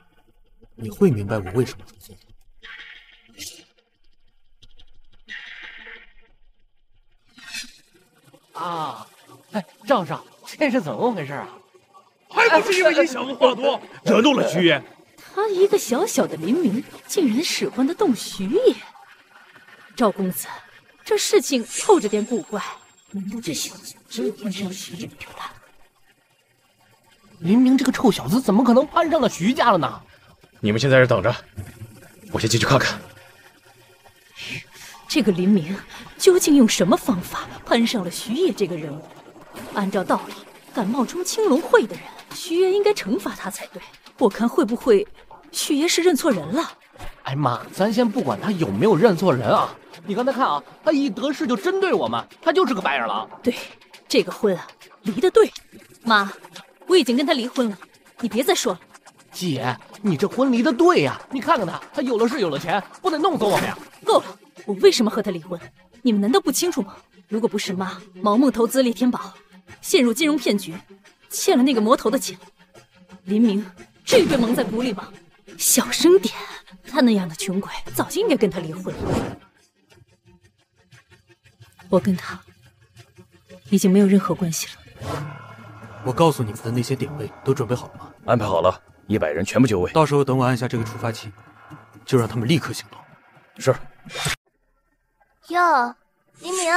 你会明白我为什么这么做。啊，哎，赵少，这是怎么回事啊？还不是因为你小子话多，惹怒了徐爷。他一个小小的林民，竟然使唤得动徐爷。赵公子。这事情透着点古怪，难道这小子真攀上徐家的条蛋？林明这个臭小子怎么可能攀上了徐家了呢？你们先在这等着，我先进去看看。这个林明究竟用什么方法攀上了徐爷这个人物？按照道理，敢冒充青龙会的人，徐爷应该惩罚他才对。我看会不会徐爷是认错人了？哎妈，咱先不管他有没有认错人啊！你刚才看啊，他一得势就针对我们，他就是个白眼狼。对，这个婚啊，离得对。妈，我已经跟他离婚了，你别再说了。姐，你这婚离得对呀！你看看他，他有了势有了钱，不得弄死我们呀？够了，我为什么和他离婚？你们难道不清楚吗？如果不是妈盲目投资猎天宝，陷入金融骗局，欠了那个魔头的钱，林明至于被蒙在鼓里吗？小声点，他那样的穷鬼早就应该跟他离婚了。我跟他已经没有任何关系了。我告诉你们的那些点位都准备好了吗？安排好了，一百人全部就位。到时候等我按下这个触发器，就让他们立刻行动。是。哟，黎明，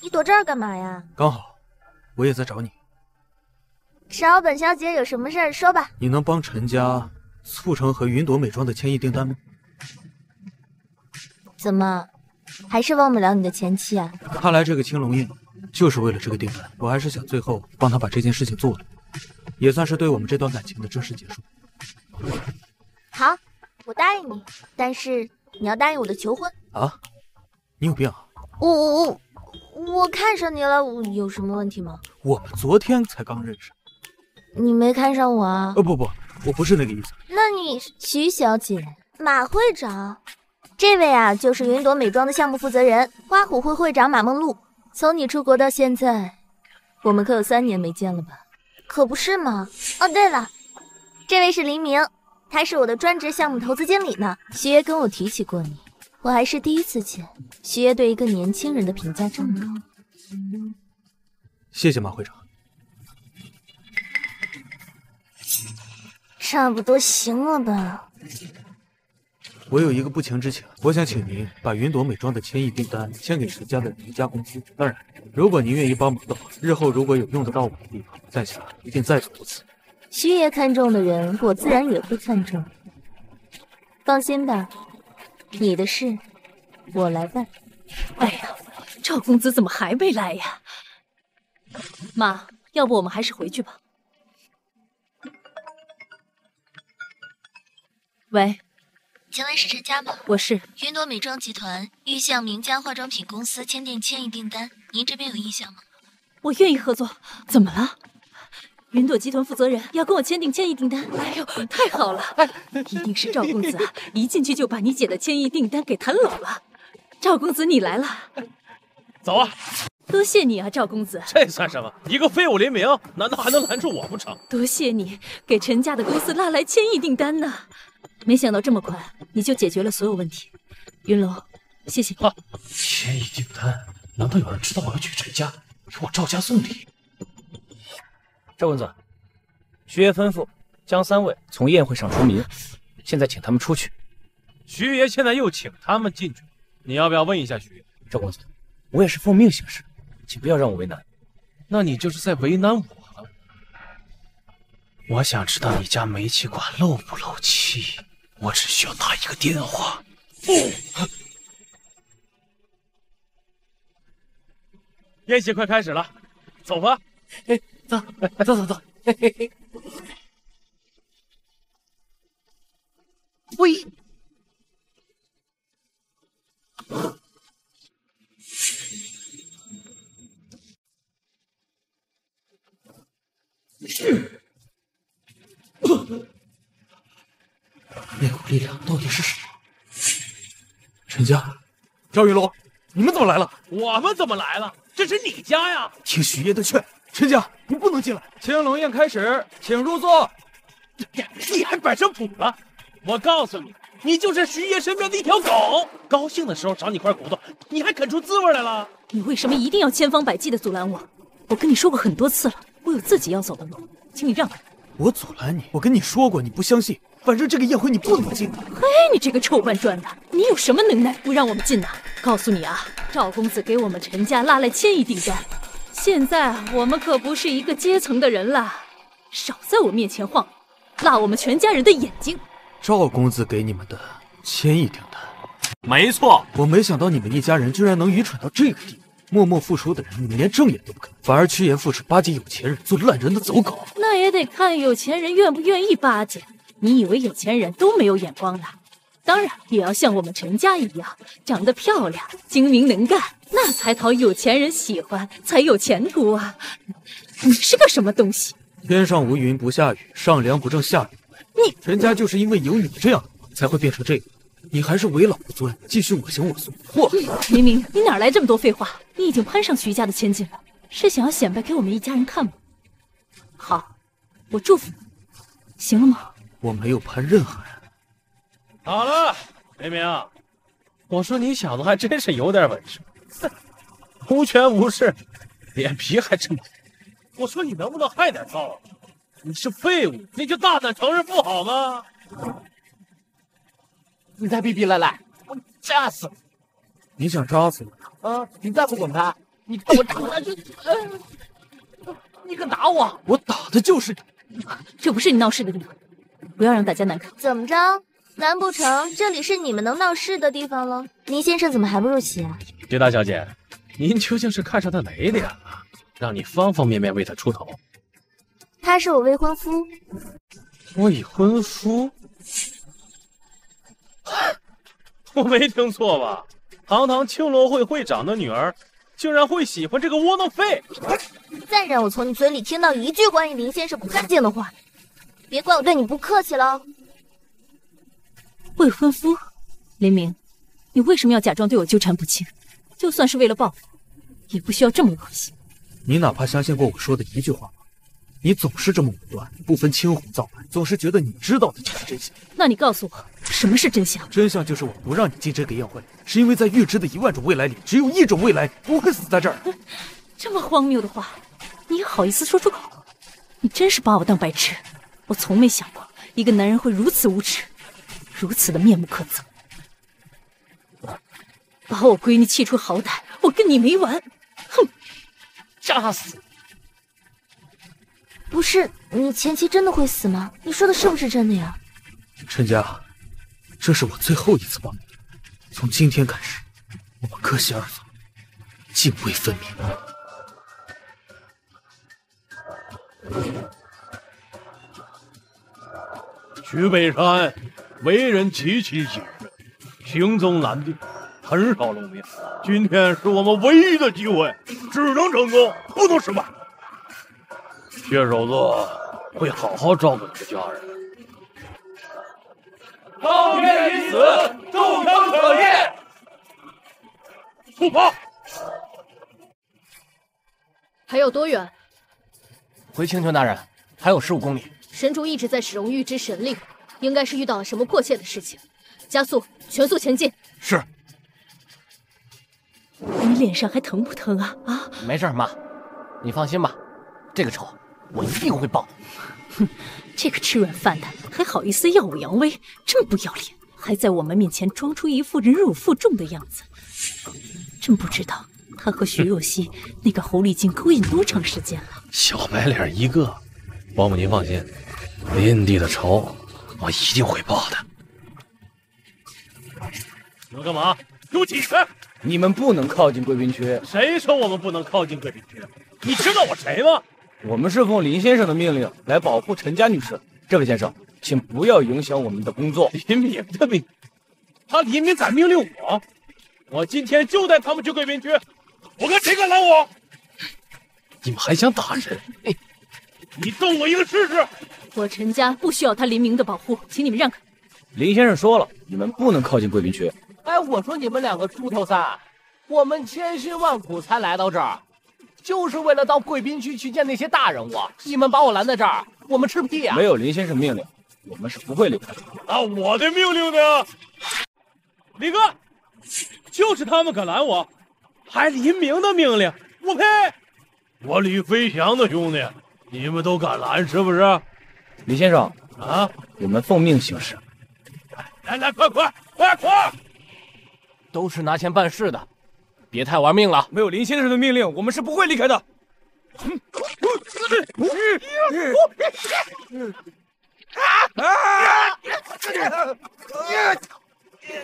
你躲这儿干嘛呀？刚好，我也在找你。找本小姐有什么事儿说吧。你能帮陈家促成和云朵美妆的千亿订单吗？怎么，还是忘不了你的前妻啊？看来这个青龙宴，就是为了这个订单。我还是想最后帮他把这件事情做了，也算是对我们这段感情的正式结束。好，我答应你，但是你要答应我的求婚啊！你有病啊！我我我我看上你了，有什么问题吗？我们昨天才刚认识，你没看上我啊？呃不不，我不是那个意思。那你徐小姐、马会长，这位啊就是云朵美妆的项目负责人花虎会会长马梦露。从你出国到现在，我们可有三年没见了吧？可不是吗？哦，对了，这位是黎明，他是我的专职项目投资经理呢。徐爷跟我提起过你，我还是第一次见徐爷对一个年轻人的评价这么高。谢谢马会长。差不多行了吧？我有一个不情之请，我想请您把云朵美妆的千亿订单签给陈家的一家公司。当然，如果您愿意帮忙的话，日后如果有用得到我的地方，在下一定在所不辞。徐爷看中的人，我自然也会看中。放心吧，你的事我来办。哎呀，赵公子怎么还没来呀？妈，要不我们还是回去吧。喂，请问是陈家吗？我是。云朵美妆集团欲向名家化妆品公司签订千亿订单，您这边有意向吗？我愿意合作。怎么了？云朵集团负责人要跟我签订千亿订单。哎呦，太好了！一定是赵公子啊，一进去就把你姐的千亿订单给谈拢了。赵公子，你来了。走啊！多谢你啊，赵公子。这算什么？一个废物联名，难道还能拦住我不成？多谢你给陈家的公司拉来千亿订单呢。没想到这么快你就解决了所有问题，云龙，谢谢你。千亿订单，难道有人知道我要去陈家，给我赵家送礼？赵公子，徐爷吩咐将三位从宴会上除名，现在请他们出去。徐爷现在又请他们进去，你要不要问一下徐爷？赵公子，我也是奉命行事，请不要让我为难。那你就是在为难我了。我想知道你家煤气管漏不漏气，我只需要打一个电话。宴席快开始了，走吧。哎，走，走走走。嘿嘿嘿。喂。那股力量到底是什么？陈家，赵云龙，你们怎么来了？我们怎么来了？这是你家呀！听许爷的劝，陈家，你不能进来。青龙宴开始，请入座。你还摆上谱了？我告诉你，你就是徐爷身边的一条狗。高兴的时候找你块骨头，你还啃出滋味来了？你为什么一定要千方百计的阻拦我？我跟你说过很多次了，我有自己要走的路，请你让开。我阻拦你？我跟你说过，你不相信。反正这个宴会你不能进。嘿，你这个臭搬砖的，你有什么能耐不让我们进呢？告诉你啊，赵公子给我们陈家拉来千亿订单，现在我们可不是一个阶层的人了，少在我面前晃，辣我们全家人的眼睛。赵公子给你们的千亿订单，没错。我没想到你们一家人居然能愚蠢到这个地步。默默付出的人，你们连正眼都不看，反而趋炎附势，巴结有钱人，做烂人的走狗。那也得看有钱人愿不愿意巴结。你以为有钱人都没有眼光了？当然也要像我们陈家一样，长得漂亮、精明能干，那才讨有钱人喜欢，才有前途啊！你是个什么东西？天上无云不下雨，上梁不正下梁歪。你陈家就是因为有你这样的，才会变成这个。你还是为老不尊，继续我行我素。嚯！明明你哪来这么多废话？你已经攀上徐家的千金了，是想要显摆给我们一家人看吗？好，我祝福你，行了吗？我没有攀任何人。好了，雷明，我说你小子还真是有点本事，哼，无权无势，脸皮还真薄。我说你能不能害点臊啊？你是废物，你就大胆承认不好吗？你再逼逼赖赖，我扎死你！你想扎死我？啊！你再不滚开，你看我打下去！你敢打我？我打的就是你！这不是你闹事的地方。不要让大家难看。怎么着？难不成这里是你们能闹事的地方了？林先生怎么还不入席啊？狄大小姐，您究竟是看上他哪点了，让你方方面面为他出头？他是我未婚夫。未婚夫？我没听错吧？堂堂青罗会会长的女儿，竟然会喜欢这个窝囊废？再让我从你嘴里听到一句关于林先生不干净的话！别怪我对你不客气了。未婚夫，林明，你为什么要假装对我纠缠不清？就算是为了报复，也不需要这么恶心。你哪怕相信过我说的一句话吗？你总是这么武断，不分青红皂白，总是觉得你知道的就是真相。那你告诉我，什么是真相？真相就是我不让你进这个宴会，是因为在预知的一万种未来里，只有一种未来不会死在这儿。这么荒谬的话，你也好意思说出口？你真是把我当白痴。我从没想过一个男人会如此无耻，如此的面目可憎，把我闺女气出好歹，我跟你没完！哼，炸死！不是，你前妻真的会死吗？你说的是不是真的呀？陈家，这是我最后一次帮你。从今天开始，我们割席而走，泾渭分明。徐北山为人极其谨慎，行踪难定，很少露面。今天是我们唯一的机会，只能成功，不能失败。谢首子会好好照顾你的家人。当天已死，众生可验。速跑！还有多远？回青丘大人，还有十五公里。神主一直在使用预知神力，应该是遇到了什么迫切的事情。加速，全速前进。是。你脸上还疼不疼啊？啊，没事，妈，你放心吧，这个仇我一定会报。哼，这个吃软饭的还好意思耀武扬威，这么不要脸，还在我们面前装出一副忍辱负重的样子。真不知道他和徐若曦那个狐狸精勾引多长时间了。小白脸一个，王母您放心，林地的仇我一定会报的。你们干嘛？给我起开！你们不能靠近贵宾区。谁说我们不能靠近贵宾区？你知道我谁吗？我们是奉林先生的命令来保护陈家女士。这位先生，请不要影响我们的工作。林明的命，他林明敢命令我？我今天就带他们去贵宾区，我看谁敢拦我！你们还想打人？你动我一个试试！我陈家不需要他林明的保护，请你们让开。林先生说了，你们不能靠近贵宾区。哎，我说你们两个猪头三，我们千辛万苦才来到这儿，就是为了到贵宾区去见那些大人物。你们把我拦在这儿，我们吃屁啊！没有林先生命令，我们是不会离开的。那我的命令呢？李哥，就是他们敢拦我，还林明的命令，我呸！我李飞翔的兄弟，你们都敢拦是不是？李先生啊，我们奉命行事。来来，快快快快！都是拿钱办事的，别太玩命了。没有林先生的命令，我们是不会离开的。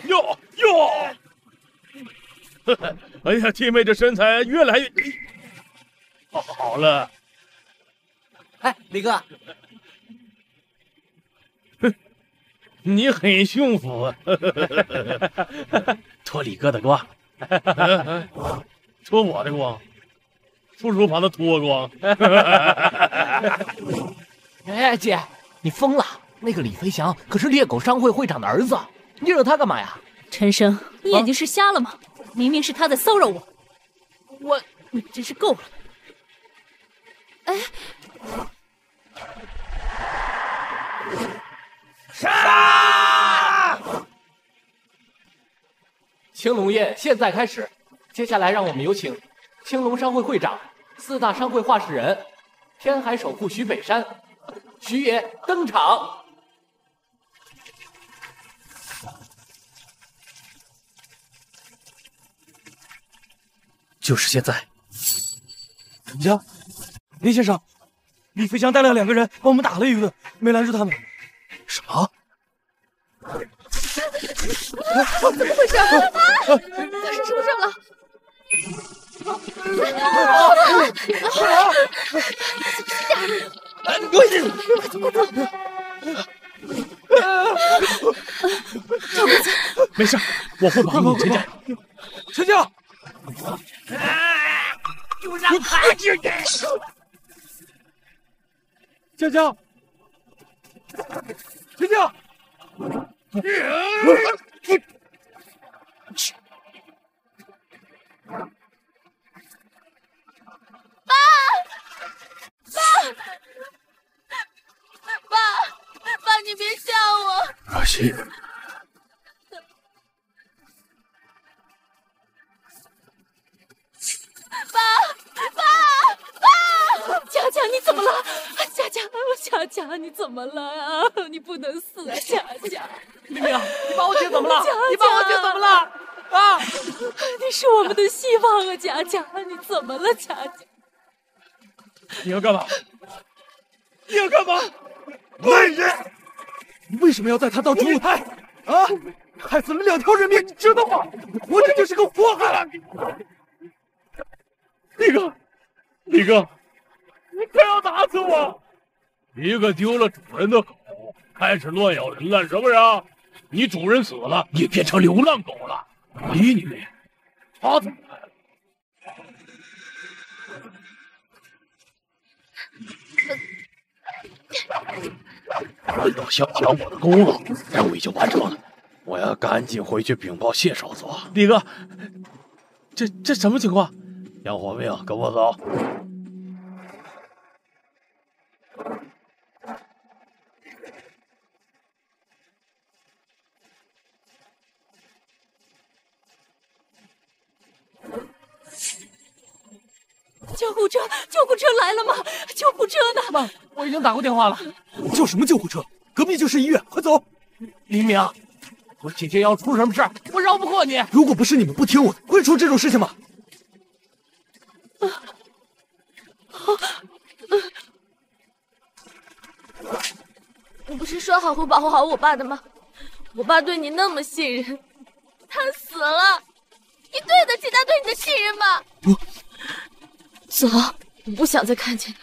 哟哟！哎呀，弟妹这身材越来越好了。哎，李哥，你很幸福。托李哥的光，托我的光，叔叔把他脱光。哎，姐，你疯了！那个李飞翔可是猎狗商会会长的儿子，你惹他干嘛呀？陈生，你眼睛是瞎了吗？明明是他在骚扰我，我你真是够了！哎，杀！青龙宴现在开始，接下来让我们有请青龙商会会长、四大商会话事人、天海守护徐北山、徐爷登场。就是现在，陈家，林先生，李飞翔带了两个人把我们打了一顿，没拦住他们。什么？怎么回事？啊！发生什么事了？没事，我会保护陈家。陈家，就让他去。佳佳，陈家。爸，爸，爸，爸，你别吓我！若曦，爸，爸，爸，佳佳，你怎么了？佳佳，佳佳，你怎么了啊？你不能死啊，佳佳！明明，你把我姐怎么了？佳佳你把我姐怎么了？啊！你是我们的希望啊，佳佳！你怎么了，佳佳？你要干嘛？你要干嘛？坏人！你为什么要带他到主舞台？啊！害死了两条人命，你知道吗？活着就是个祸害！李哥，李哥，你快要打死我！一个丢了主人的狗，开始乱咬人了，是不是？你主人死了，你变成流浪狗了，理你没？他怎么办？要想抢我的功劳，任务已经完成了，我要赶紧回去禀报谢少佐。李哥，这这什么情况？杨火命，跟我走。救护车，救护车来了吗？救护车呢？妈，我已经打过电话了。叫什么救护车？隔壁就是医院，快走！黎明，我姐姐要出什么事，我饶不过你。如果不是你们不听我的，会出这种事情吗？啊！你不是说好会保护好我爸的吗？我爸对你那么信任，他死了，你对得起他对你的信任吗？不。走，我不想再看见你。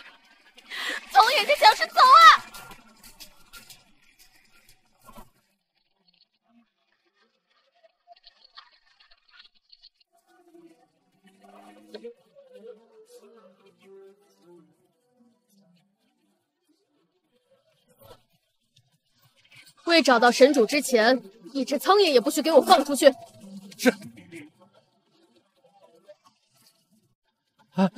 从眼前消失，走啊！未找到神主之前，一只苍蝇也不许给我放出去。是。啊。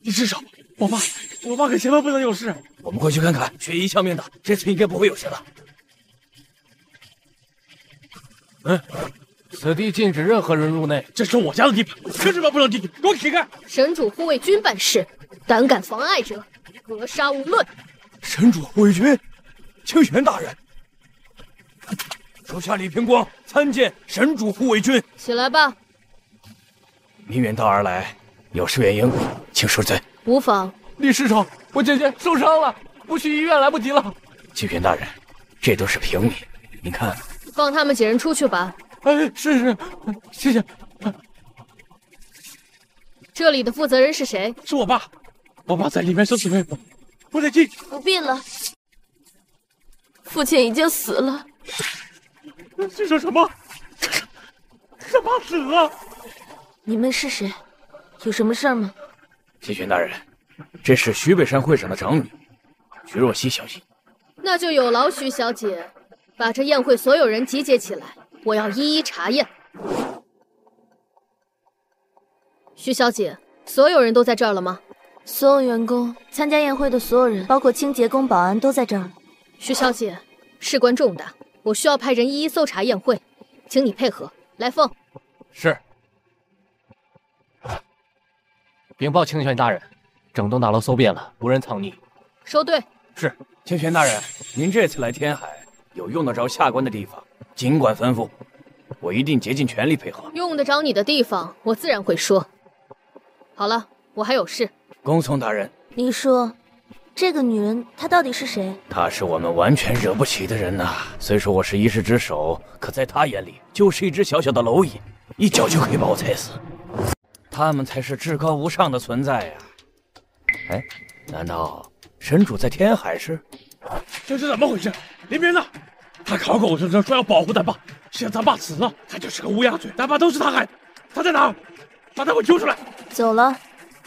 你至少，我爸，我爸可千万不能有事。我们快去看看，血一枪面的，这次应该不会有事了。嗯，此地禁止任何人入内，这是我家的地盘，凭什么不能进去？给我起开！神主护卫军办事，胆敢妨碍者，格杀勿论。神主护卫军，清玄大人。属下李平光参见神主护卫军。起来吧。您远道而来，有失远迎，请恕罪。无妨。李师长，我姐姐受伤了，不去医院来不及了。清玄大人，这都是平民，你看。放他们几人出去吧。哎，是是，谢谢。这里的负责人是谁？是我爸，我爸在里面生死未卜，我得进。不必了，父亲已经死了。这说什么？他妈死了！你们是谁？有什么事吗？齐玄大人，这是徐北山会长的长女，徐若曦小姐。那就有劳徐小姐，把这宴会所有人集结起来，我要一一查验。徐小姐，所有人都在这儿了吗？所有员工、参加宴会的所有人，包括清洁工、保安，都在这儿。徐小姐，事关重大。我需要派人一一搜查宴会，请你配合。来凤，是。禀报清玄大人，整栋大楼搜遍了，无人藏匿。收队。是。清玄大人，您这次来天海，有用得着下官的地方，尽管吩咐，我一定竭尽全力配合。用得着你的地方，我自然会说。好了，我还有事。恭送大人。你说。这个女人，她到底是谁？她是我们完全惹不起的人呐。虽说我是一世之首，可在她眼里就是一只小小的蝼蚁，一脚就可以把我踩死。他们才是至高无上的存在呀！哎，难道神主在天海市？这是怎么回事？林明呢？他口口声声说要保护咱爸，现在咱爸死了，他就是个乌鸦嘴，咱爸都是他害的。他在哪儿？把他给我揪出来！走了，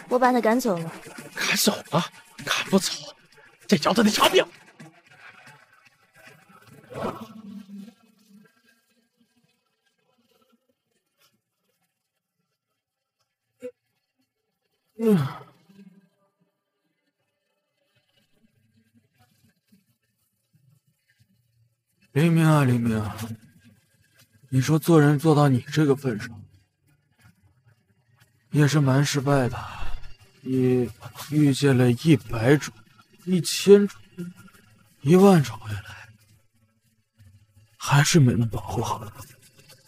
我把他赶走了。赶走了？赶不走，这小子的长命。嗯，黎明啊，黎明，你说做人做到你这个份上，也是蛮失败的。你遇见了一百种、一千种、一万种未来，还是没能保护好。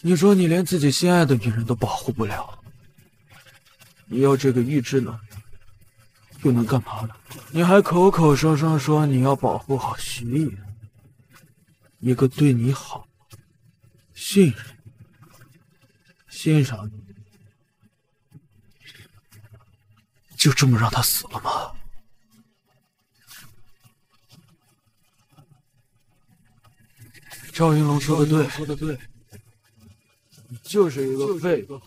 你说你连自己心爱的女人都保护不了，你要这个预知能力，又能干嘛呢？你还口口声声说你要保护好徐野，一个对你好、信任、欣赏你，就这么让他死了吗？赵云龙说的对，说的对，你就是一个废物，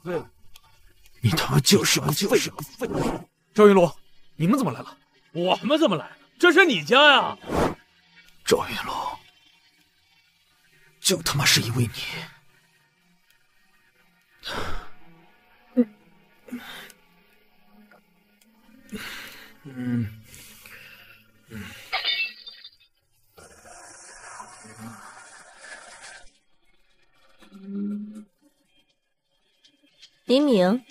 你他妈就是个废物！赵云龙，你们怎么来了？我们怎么来了？这是你家呀！赵云龙，就他妈是因为你，嗯嗯。林明，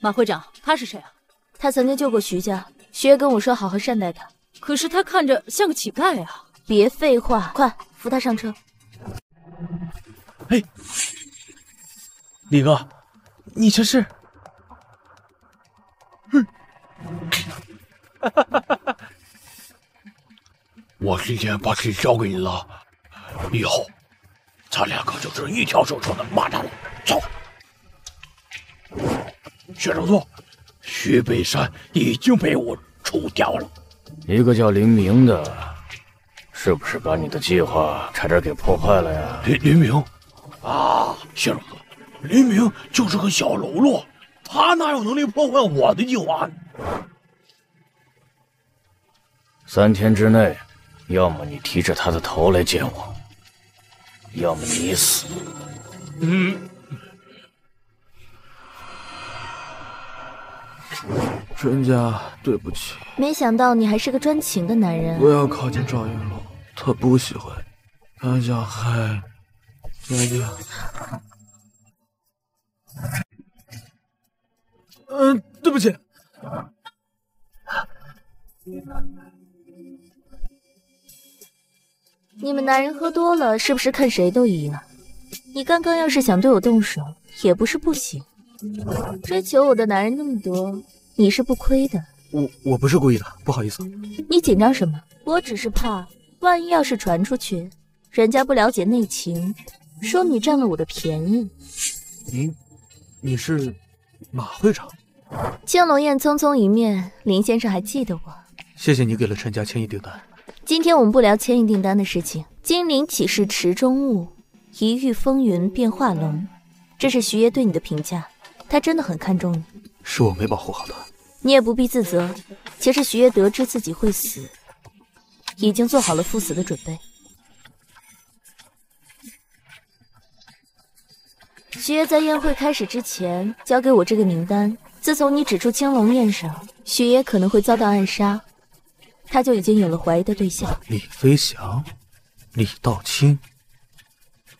马会长，他是谁啊？他曾经救过徐家，徐爷跟我说好好善待他。可是他看着像个乞丐啊！别废话，快扶他上车。哎，李哥，你这是？我今天把气交给你了，以后。咱俩可就是一条手上的蚂蚱了。走，薛守座，徐北山已经被我除掉了。一个叫林明的，是不是把你的计划差点给破坏了呀？林林明，啊，薛守座，林明就是个小喽啰，他哪有能力破坏我的计划呢？三天之内，要么你提着他的头来见我。要么你死。嗯，专家，对不起。没想到你还是个专情的男人。不要靠近赵云龙，他不喜欢你，他想害佳佳。嗯，对不起。你们男人喝多了，是不是看谁都一样？你刚刚要是想对我动手，也不是不行。追求我的男人那么多，你是不亏的。我我不是故意的，不好意思。你紧张什么？我只是怕，万一要是传出去，人家不了解内情，说你占了我的便宜。你，你是马会长？青龙宴匆匆一面，林先生还记得我？谢谢你给了陈家千亿订单。今天我们不聊千亿订单的事情。金陵岂是池中物，一遇风云变化龙。这是徐爷对你的评价，他真的很看重你。是我没保护好他。你也不必自责。其实徐爷得知自己会死，已经做好了赴死的准备。徐爷在宴会开始之前交给我这个名单。自从你指出青龙宴上徐爷可能会遭到暗杀。他就已经有了怀疑的对象：李飞翔、李道清、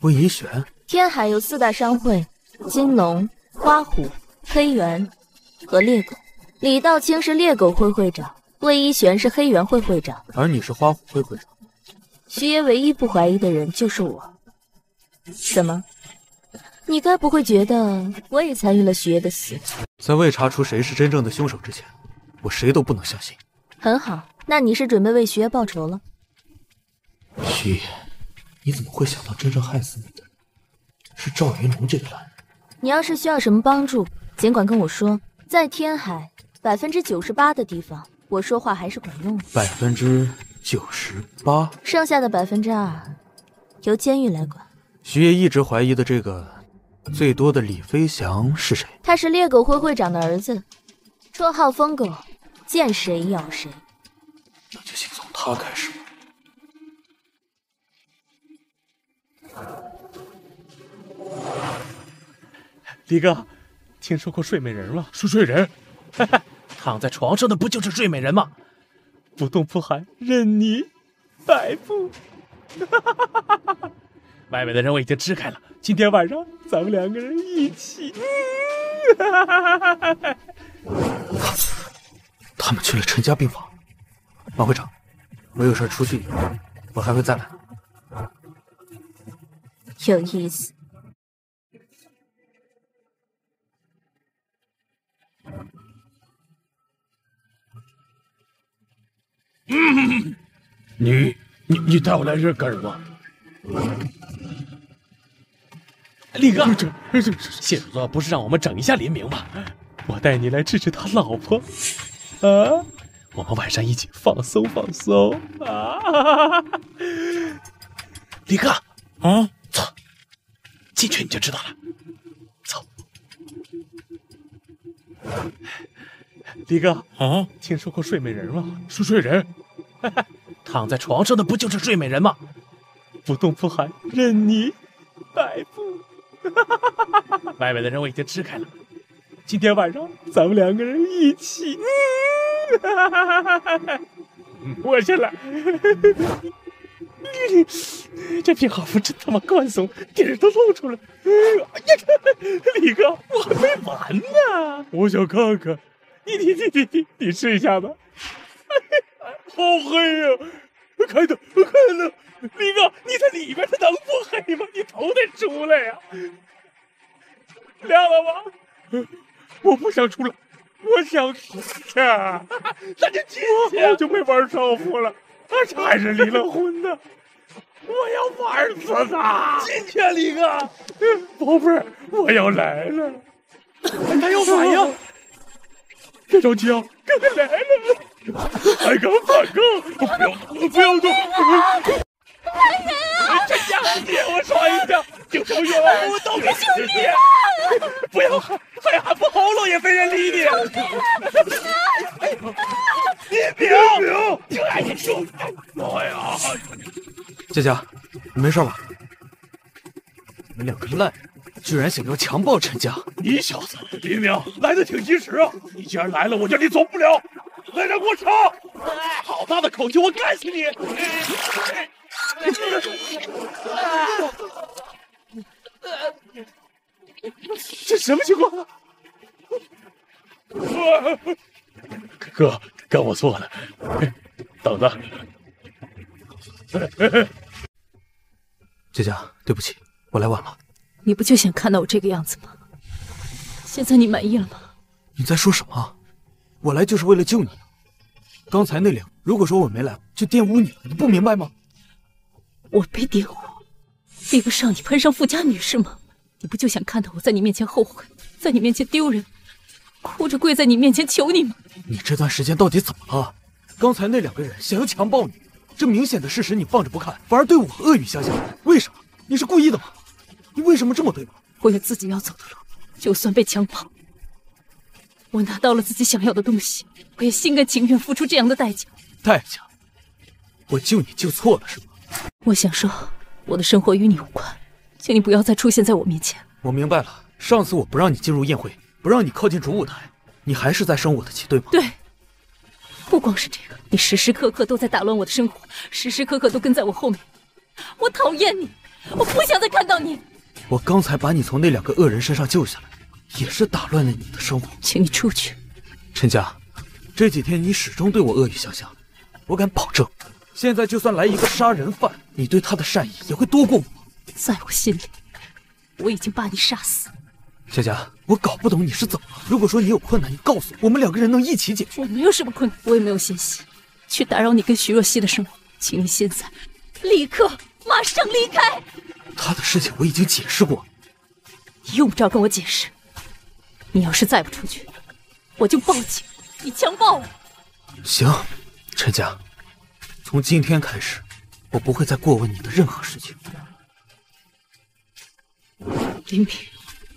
魏一璇。天海有四大商会：金龙、花虎、黑猿和猎狗。李道清是猎狗会会长，魏一璇是黑猿会会长，而你是花虎会会长。徐爷唯一不怀疑的人就是我。怎么？你该不会觉得我也参与了徐爷的死？在未查出谁是真正的凶手之前，我谁都不能相信。很好。那你是准备为徐爷报仇了？徐爷，你怎么会想到真正害死你的是赵云龙这个男人？你要是需要什么帮助，尽管跟我说。在天海百分之九十八的地方，我说话还是管用的。百分之九十八，剩下的百分之二由监狱来管。徐爷一直怀疑的这个最多的李飞翔是谁？他是猎狗会会长的儿子，绰号疯狗，见谁咬谁。那就先从他开始。李哥，听说过睡美人吗？睡睡人？躺在床上的不就是睡美人吗？不动不寒，任你摆布。外面的人我已经支开了，今天晚上咱们两个人一起。他们去了陈家病房。马会长，我有事出去一会，我还会再来。有意思。嗯，你你你带我来这干什么？李哥，这这这谢主座不是让我们整一下林明吗？我带你来治治他老婆，啊，我们晚上一起放松放松啊！李哥，啊，走，进去你就知道了。走，李哥啊，听说过睡美人吗？是睡人，躺在床上的不就是睡美人吗？不动不寒，任你摆布。外面的人我已经支开了，今天晚上咱们两个人一起。嗯、我先来。这皮好服真他妈宽松，底儿都露出来。哎呀，李哥，我还没完呢，我想看看。你你你你你你试一下吧。好黑呀、啊！开灯，开灯。李哥，你在里边，它能不黑吗？你头得出来呀、亮了吗？我不想出来，我想死去。那就进去。我就没玩少妇了，而且还是离了婚的。我要玩死他！进去啊，李哥！宝贝儿，我要来了。他有反应。别着急啊，哥哥来了！还敢反抗？不要，不要动！来人啊！这家伙借我爽一下，就条冤枉我都给兄弟！不要喊，还喊破喉咙也没人理你！你表，就爱你说！哎呀！佳佳，你没事吧？你们两个烂人，居然想要强暴陈家！你小子，黎明来的挺及时啊！你既然来了，我叫你走不了！来人，给我吵！好大的口气，我干死你！这什么情况啊？哥，哥，我错了，等等。佳佳，对不起，我来晚了。你不就想看到我这个样子吗？现在你满意了吗？你在说什么？我来就是为了救你。刚才那两，如果说我没来，就玷污你了，你不明白吗？我被玷污，比不上你攀上富家女是吗？你不就想看到我在你面前后悔，在你面前丢人，哭着跪在你面前求你吗？你这段时间到底怎么了？刚才那两个人想要强暴你，这明显的事实你放着不看，反而对我恶语相向，为什么？你是故意的吗？你为什么这么对我？为了自己要走的路，就算被强暴，我拿到了自己想要的东西，我也心甘情愿付出这样的代价。代价？我救你救错了是吗？我想说，我的生活与你无关，请你不要再出现在我面前。我明白了，上次我不让你进入宴会，不让你靠近主舞台，你还是在生我的气，对吗？对。不光是这个，你时时刻刻都在打乱我的生活，时时刻刻都跟在我后面。我讨厌你，我不想再看到你。我刚才把你从那两个恶人身上救下来，也是打乱了你的生活。请你出去。陈佳，这几天你始终对我恶语相向，我敢保证，现在就算来一个杀人犯，你对他的善意也会多过我。在我心里，我已经把你杀死。佳佳，我搞不懂你是怎么了。如果说你有困难，你告诉我，我们两个人能一起解决。我没有什么困难，我也没有闲心去打扰你跟徐若曦的生活。请你现在立刻马上离开。他的事情我已经解释过，你用不着跟我解释。你要是再不出去，我就报警，你强暴我。行，陈佳，从今天开始，我不会再过问你的任何事情。林平，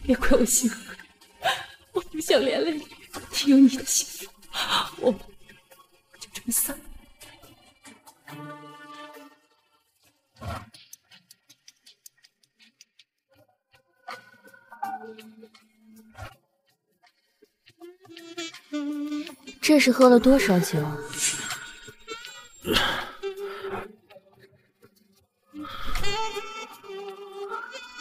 别怪我心狠，我不想连累你，只有你的幸福，我们就这么散。这是喝了多少酒？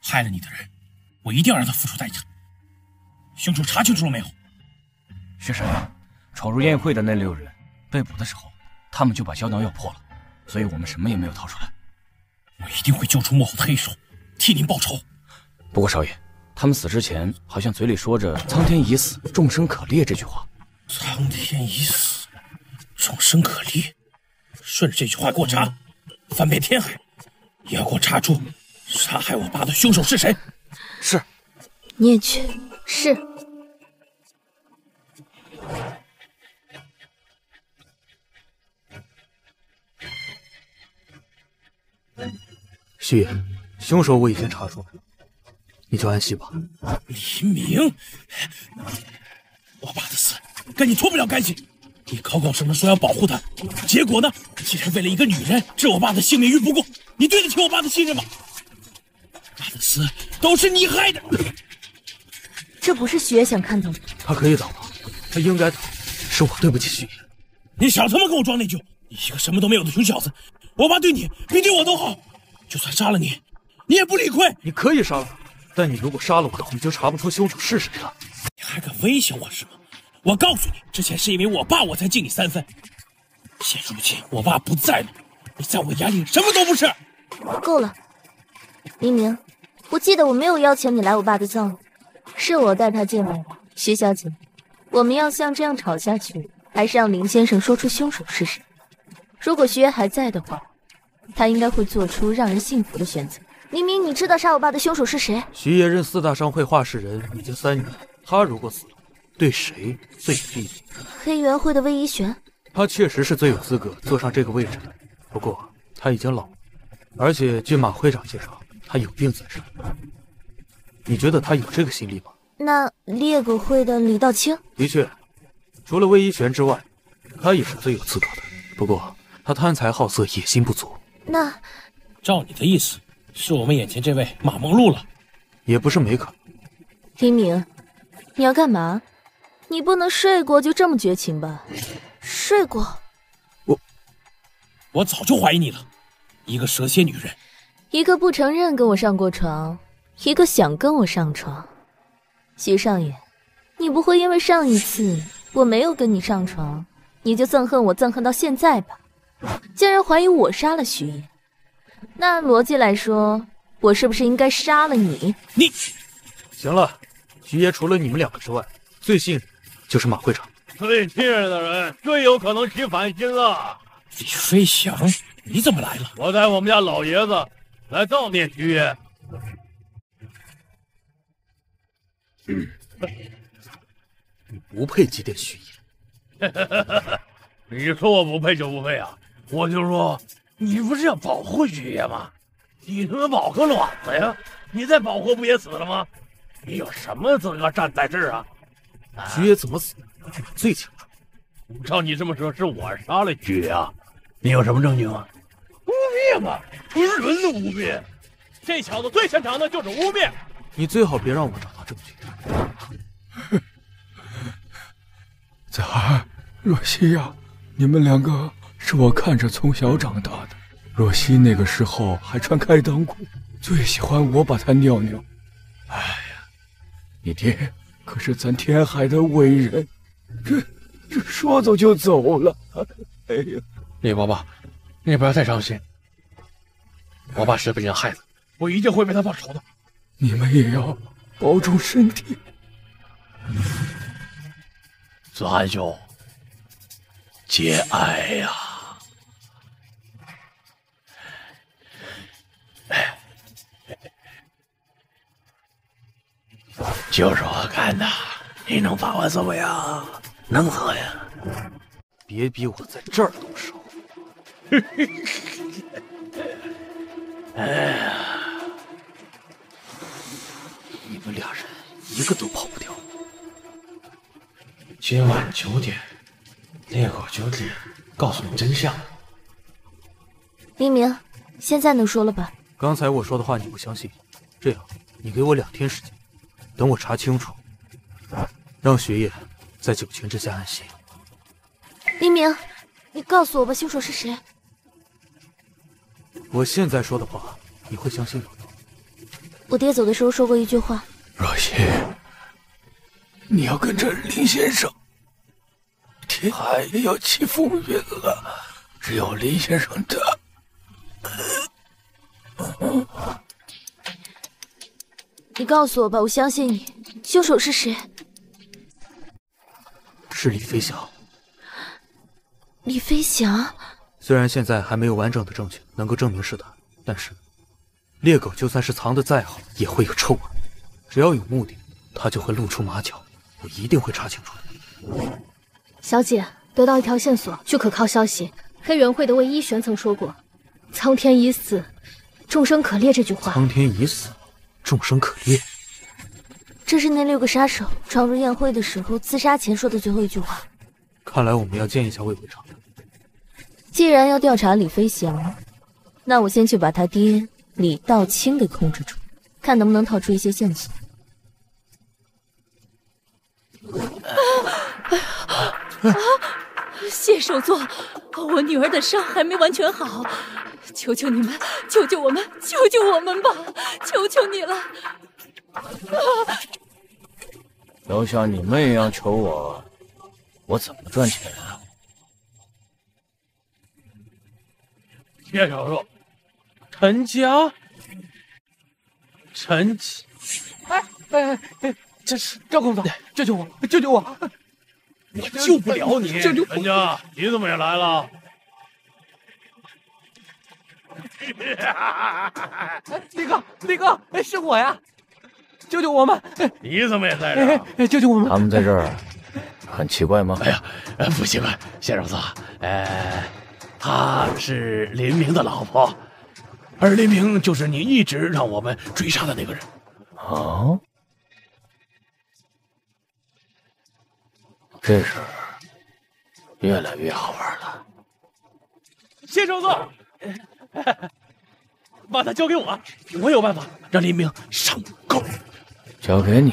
害了你的人，我一定要让他付出代价。凶手查清楚了没有？薛神，闯入宴会的那六人被捕的时候，他们就把胶囊药破了，所以我们什么也没有掏出来。我一定会揪出幕后的黑手，替您报仇。不过少爷，他们死之前好像嘴里说着“苍天已死，众生可裂”这句话。苍天已死，众生可裂。顺着这句话给我查，翻遍天海，也要给我查出杀害我爸的凶手是谁。是。你也去。是。徐爷，凶手我已经查出来了，你就安息吧。黎明，我爸的死跟你脱不了干系。你口口声声说要保护他，结果呢，竟然为了一个女人置我爸的性命于不顾。你对得起我爸的信任吗？爸的死都是你害的。这不是徐爷想看到的。他可以走吗？他应该走。是我对不起徐爷。你少他妈跟我装内疚！你一个什么都没有的穷小子，我爸对你比对我都好。就算杀了你，你也不理亏。你可以杀了我，但你如果杀了我，你就查不出凶手是谁了。你还敢威胁我是吗？我告诉你，之前是因为我爸我才敬你三分，现如今我爸不在了，你在我眼里什么都不是。够了，黎明，我记得我没有邀请你来我爸的葬礼，是我带他进来的。徐小姐，我们要像这样吵下去，还是让林先生说出凶手是谁？如果徐爷还在的话。他应该会做出让人信服的选择。明明，你知道杀我爸的凶手是谁？徐爷任四大商会话事人已经三年，他如果死了，对谁最有利？黑猿会的魏一玄，他确实是最有资格坐上这个位置的。不过他已经老了，而且据马会长介绍，他有病在身。你觉得他有这个心力吗？那猎狗会的李道清，的确，除了魏一玄之外，他也是最有资格的。不过他贪财好色，野心不足。那，照你的意思，是我们眼前这位马梦露了，也不是没可能。黎明，你要干嘛？你不能睡过就这么绝情吧？睡过？我，我早就怀疑你了，一个蛇蝎女人，一个不承认跟我上过床，一个想跟我上床。徐少爷，你不会因为上一次我没有跟你上床，你就憎恨我憎恨到现在吧？竟然怀疑我杀了徐爷，那按逻辑来说，我是不是应该杀了你？你行了，徐爷除了你们两个之外，最信任就是马会长。最信任的人，最有可能起反心了。李飞翔，你怎么来了？我带我们家老爷子来悼念徐爷。你 不配祭奠徐爷。你说我不配就不配啊！我就说，你不是要保护徐爷吗？你他妈保个卵子呀！你再保护不也死了吗？你有什么资格站在这儿啊？徐爷怎么死的，我最清楚。照你这么说，是我杀了徐爷啊？你有什么证据吗？污蔑嘛，不是人的污蔑。这小子最擅长的就是污蔑。你最好别让我找到证据。子涵，若曦呀，你们两个。是我看着从小长大的，若曦那个时候还穿开裆裤，最喜欢我把她尿尿。哎呀，你爹可是咱天海的伟人，这这说走就走了。哎呀，李伯伯，你不要太伤心。我爸是被人害的，我一定会为他报仇的。你们也要保重身体。子涵兄，节哀呀。就是我干的，你能把我怎么样？能喝呀？别逼我在这儿动手！哎呀，你们俩人一个都跑不掉。今晚九点，烈火九点告诉你真相。黎明，现在能说了吧？刚才我说的话你不相信，这样，你给我两天时间。等我查清楚，让学爷在九泉之下安息。黎明，你告诉我吧，凶手是谁？我现在说的话，你会相信吗？我爹走的时候说过一句话：若曦，你要跟着林先生，天海要起风云了，只有林先生的。你告诉我吧，我相信你。凶手是谁？是李飞翔。李飞翔。虽然现在还没有完整的证据能够证明是他，但是猎狗就算是藏的再好，也会有臭味。只要有目的，他就会露出马脚，我一定会查清楚的。小姐，得到一条线索。据可靠消息，黑猿会的魏一玄曾说过：“苍天已死，众生可猎。”这句话。苍天已死，众生可猎。这是那六个杀手闯入宴会的时候自杀前说的最后一句话。看来我们要见一下魏会长。既然要调查李飞翔，那我先去把他爹李道清给控制住，看能不能套出一些线索。啊！谢首座，我女儿的伤还没完全好，求求你们，救救我们，救救我们吧！求求你了！啊要像你们一样求我，我怎么赚钱啊？叶小树，陈家，陈家，哎哎哎，这是赵公子，救救我，救救我！我救不了你，救救陈家，你怎么也来了？李哥，李哥，是我呀！救救我们！你怎么也在这儿？救救我们！他们在这儿，很奇怪吗？哎呀，不奇怪，谢少佐。呃，她是林明的老婆，而林明就是你一直让我们追杀的那个人。啊，这事越来越好玩了。谢少佐，把他交给我，我有办法让林明上钩。交给你，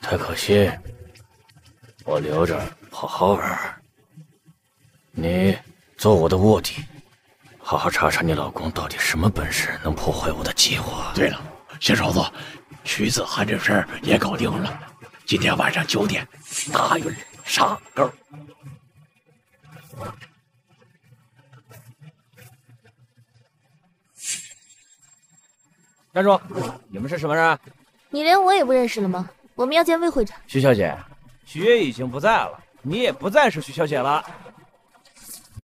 太可惜，我留着好好玩。你做我的卧底，好好查查你老公到底什么本事，能破坏我的计划。对了，谢少佐，徐子涵这事儿也搞定了，今天晚上九点，大运上钩。站住！你们是什么人？你连我也不认识了吗？我们要见魏会长。徐小姐，徐月已经不在了，你也不再是徐小姐了。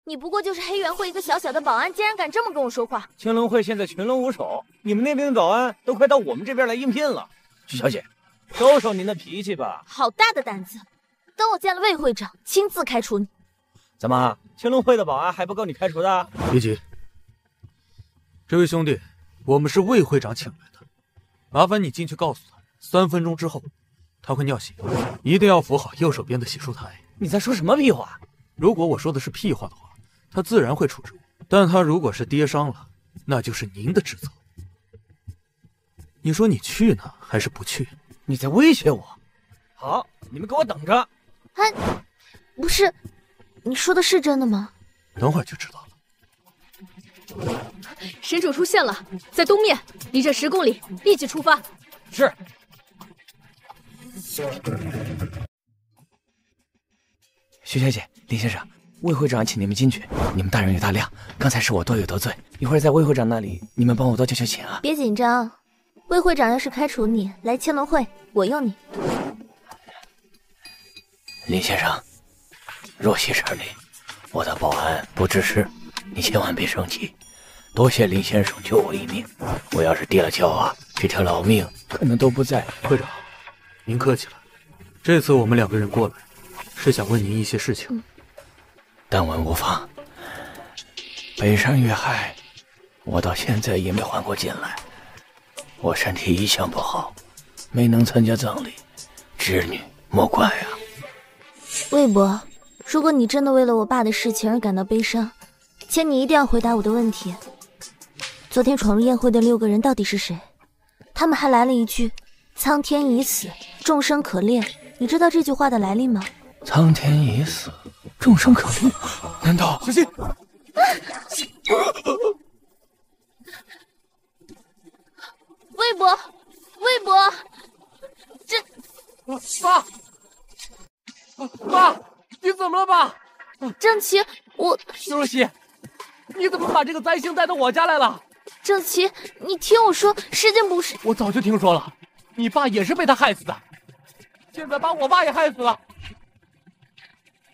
你不过就是黑猿会一个小小的保安，竟然敢这么跟我说话！青龙会现在群龙无首，你们那边的保安都快到我们这边来应聘了。许小姐，收收您的脾气吧。好大的胆子！等我见了魏会长，亲自开除你。怎么，青龙会的保安还不够你开除的？别急，这位兄弟，我们是魏会长请来的。麻烦你进去告诉他，三分钟之后他会尿血，一定要扶好右手边的洗漱台。你在说什么屁话？如果我说的是屁话的话，他自然会处置我。但他如果是跌伤了，那就是您的职责。你说你去呢，还是不去？你在威胁我？好，你们给我等着。哎不是？你说的是真的吗？等会儿就知道了。神主出现了，在东面，离这十公里，立即出发。是。徐小姐，林先生，魏会长请你们进去。你们大人有大量，刚才是我多有得罪，一会儿在魏会长那里，你们帮我多求求情啊。别紧张，魏会长要是开除你，来千龙会，我用你。林先生，若曦这里，我的保安不支持，你千万别生气。多谢林先生救我一命，我要是跌了跤啊，这条老命可能都不在。会长，您客气了。这次我们两个人过来，是想问您一些事情。但问无妨。北山遇害，我到现在也没缓过劲来。我身体一向不好，没能参加葬礼，侄女莫怪啊。魏伯，如果你真的为了我爸的事情而感到悲伤，请你一定要回答我的问题。昨天闯入宴会的六个人到底是谁？他们还来了一句“苍天已死，众生可恋”，你知道这句话的来历吗？苍天已死，众生可恋，难道？小心！魏博，魏博，这爸，爸，你怎么了，爸？郑奇，我徐若曦，你怎么把这个灾星带到我家来了？郑奇，你听我说，事情不是……我早就听说了，你爸也是被他害死的，现在把我爸也害死了，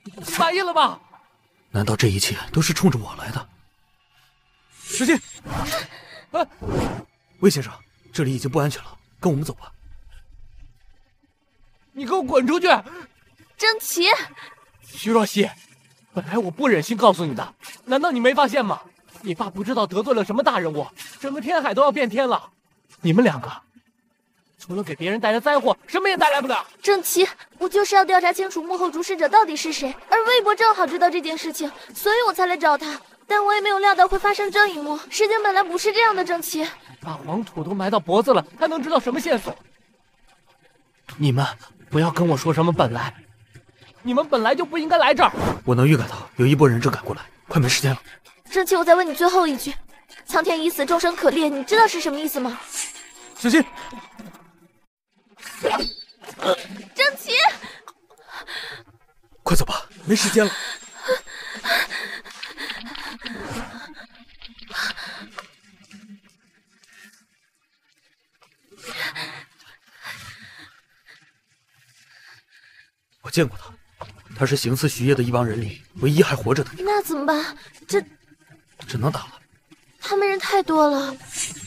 你满意了吧？难道这一切都是冲着我来的？石进，啊，魏先生，这里已经不安全了，跟我们走吧。你给我滚出去！张琪，徐若曦，本来我不忍心告诉你的，难道你没发现吗？你爸不知道得罪了什么大人物，整个天海都要变天了。你们两个，除了给别人带来灾祸，什么也带来不了。郑奇，我就是要调查清楚幕后主使者到底是谁，而魏博正好知道这件事情，所以我才来找他。但我也没有料到会发生这一幕，事情本来不是这样的。郑奇，把黄土都埋到脖子了，他能知道什么线索？你们不要跟我说什么本来，你们本来就不应该来这儿。我能预感到有一波人正赶过来，快没时间了。郑奇，我再问你最后一句：苍天已死，众生可裂，你知道是什么意思吗？小心！郑奇，快走吧，没时间了。我见过他，他是行刺徐烨的一帮人里唯一还活着的。那怎么办？这只能打了。他们人太多了。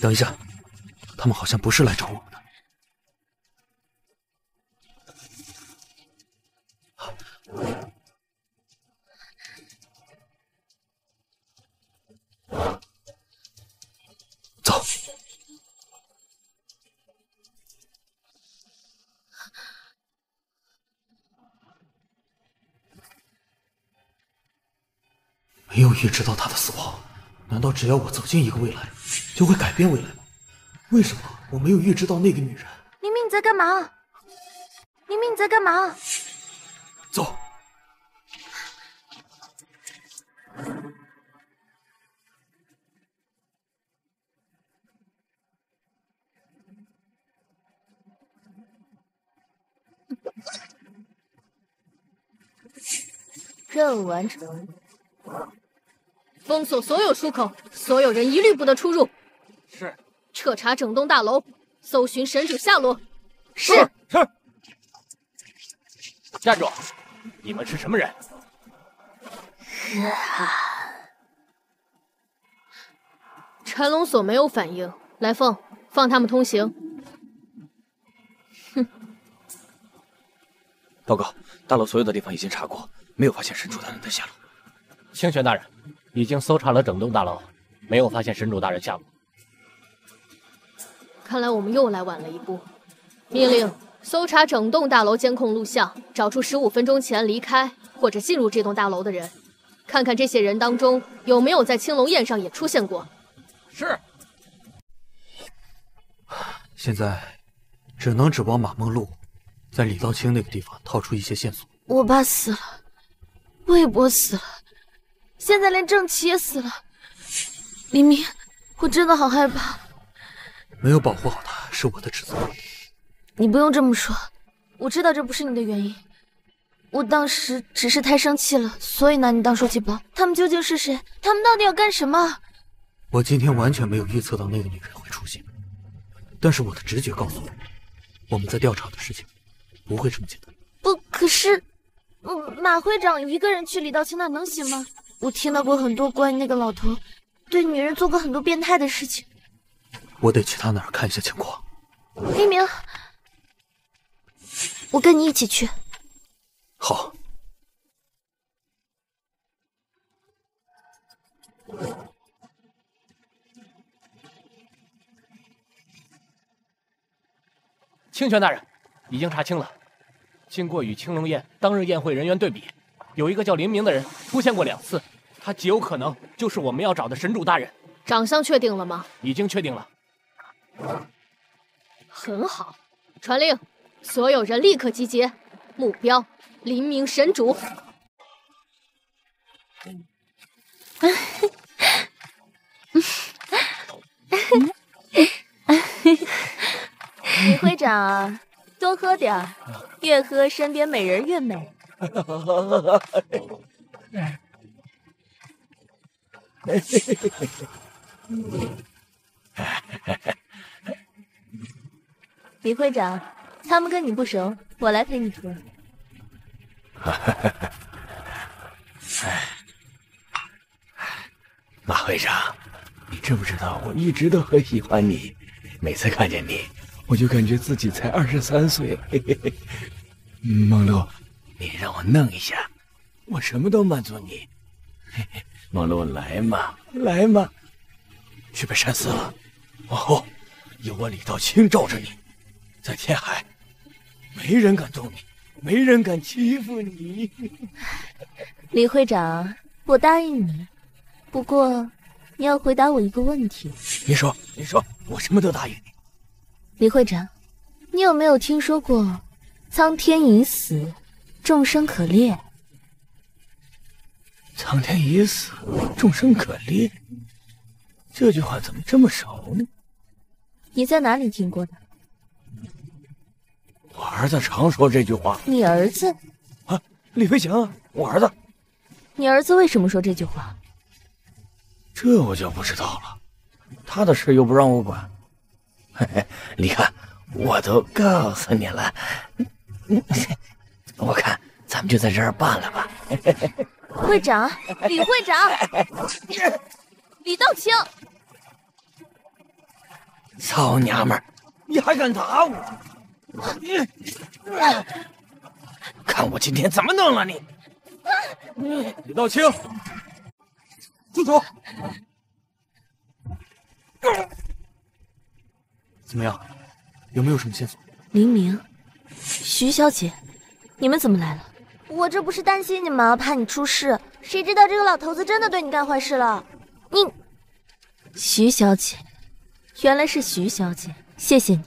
等一下，他们好像不是来找我们的。走。没有预知到他的死亡，难道只要我走进一个未来，就会改变未来吗？为什么我没有预知到那个女人？明明你在干嘛？明明你在干嘛？走。任务完成。封锁所有出口，所有人一律不得出入。是。彻查整栋大楼，搜寻神主下落。是是。站住！你们是什么人？陈龙锁没有反应。来凤，放他们通行。哼。报告，大楼所有的地方已经查过，没有发现神主大人的下落。清玄大人，已经搜查了整栋大楼，没有发现神主大人下落。看来我们又来晚了一步。命令搜查整栋大楼监控录像，找出十五分钟前离开或者进入这栋大楼的人，看看这些人当中有没有在青龙宴上也出现过。是。现在只能指望马梦露在李道清那个地方套出一些线索。我爸死了，魏博死了。现在连郑琪也死了，黎明，我真的好害怕。没有保护好他是我的职责。你不用这么说，我知道这不是你的原因。我当时只是太生气了，所以拿你当受气包。他们究竟是谁？他们到底要干什么？我今天完全没有预测到那个女人会出现，但是我的直觉告诉我，我们在调查的事情不会这么简单。不，可是，马会长一个人去李道清那能行吗？我听到过很多关于那个老头对女人做过很多变态的事情。我得去他那儿看一下情况。黎明，我跟你一起去。好。清泉大人，已经查清了。经过与青龙宴当日宴会人员对比，有一个叫林明的人出现过两次，他极有可能就是我们要找的神主大人。长相确定了吗？已经确定了。很好，传令，所有人立刻集结，目标林明神主。李会长，多喝点儿，越喝身边美人越美。李会长，他们跟你不熟，我来陪你喝。马会长，你知不知道我一直都很喜欢你，每次看见你，我就感觉自己才二十三岁。梦露，你让我弄一下，我什么都满足你。梦露，来嘛，来嘛！去北山寺了，往后有我李道清罩着你，在天海，没人敢动你，没人敢欺负你。李会长，我答应你，不过你要回答我一个问题。你说，你说，我什么都答应你。李会长，你有没有听说过“苍天已死，众生可裂”？苍天已死，众生可裂。这句话怎么这么熟呢？你在哪里听过的？我儿子常说这句话。你儿子？啊，李飞翔，我儿子。你儿子为什么说这句话？这我就不知道了。他的事又不让我管。嘿嘿，你看，我都告诉你了。我看咱们就在这儿办了吧。会长，李会长，李道清，操娘们儿，你还敢打我？你，看我今天怎么弄了你！李道清，住手！怎么样？有没有什么线索？林明，徐小姐，你们怎么来了？我这不是担心你吗？怕你出事，谁知道这个老头子真的对你干坏事了。你，徐小姐，原来是徐小姐，谢谢你。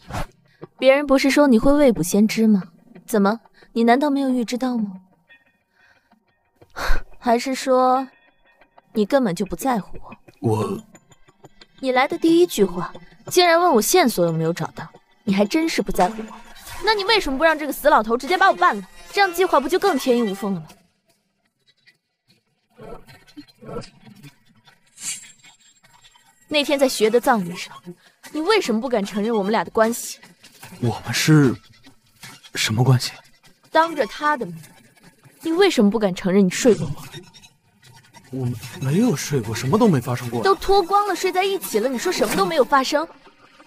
别人不是说你会未卜先知吗？怎么，你难道没有预知到吗？还是说，你根本就不在乎我？我，你来的第一句话，竟然问我线索有没有找到，你还真是不在乎我。那你为什么不让这个死老头直接把我办了？这样计划不就更天衣无缝了吗？那天在学的葬礼上，你为什么不敢承认我们俩的关系？我们是什么关系？当着他的面，你为什么不敢承认你睡过我？我们没有睡过，什么都没发生过。都脱光了睡在一起了，你说什么都没有发生？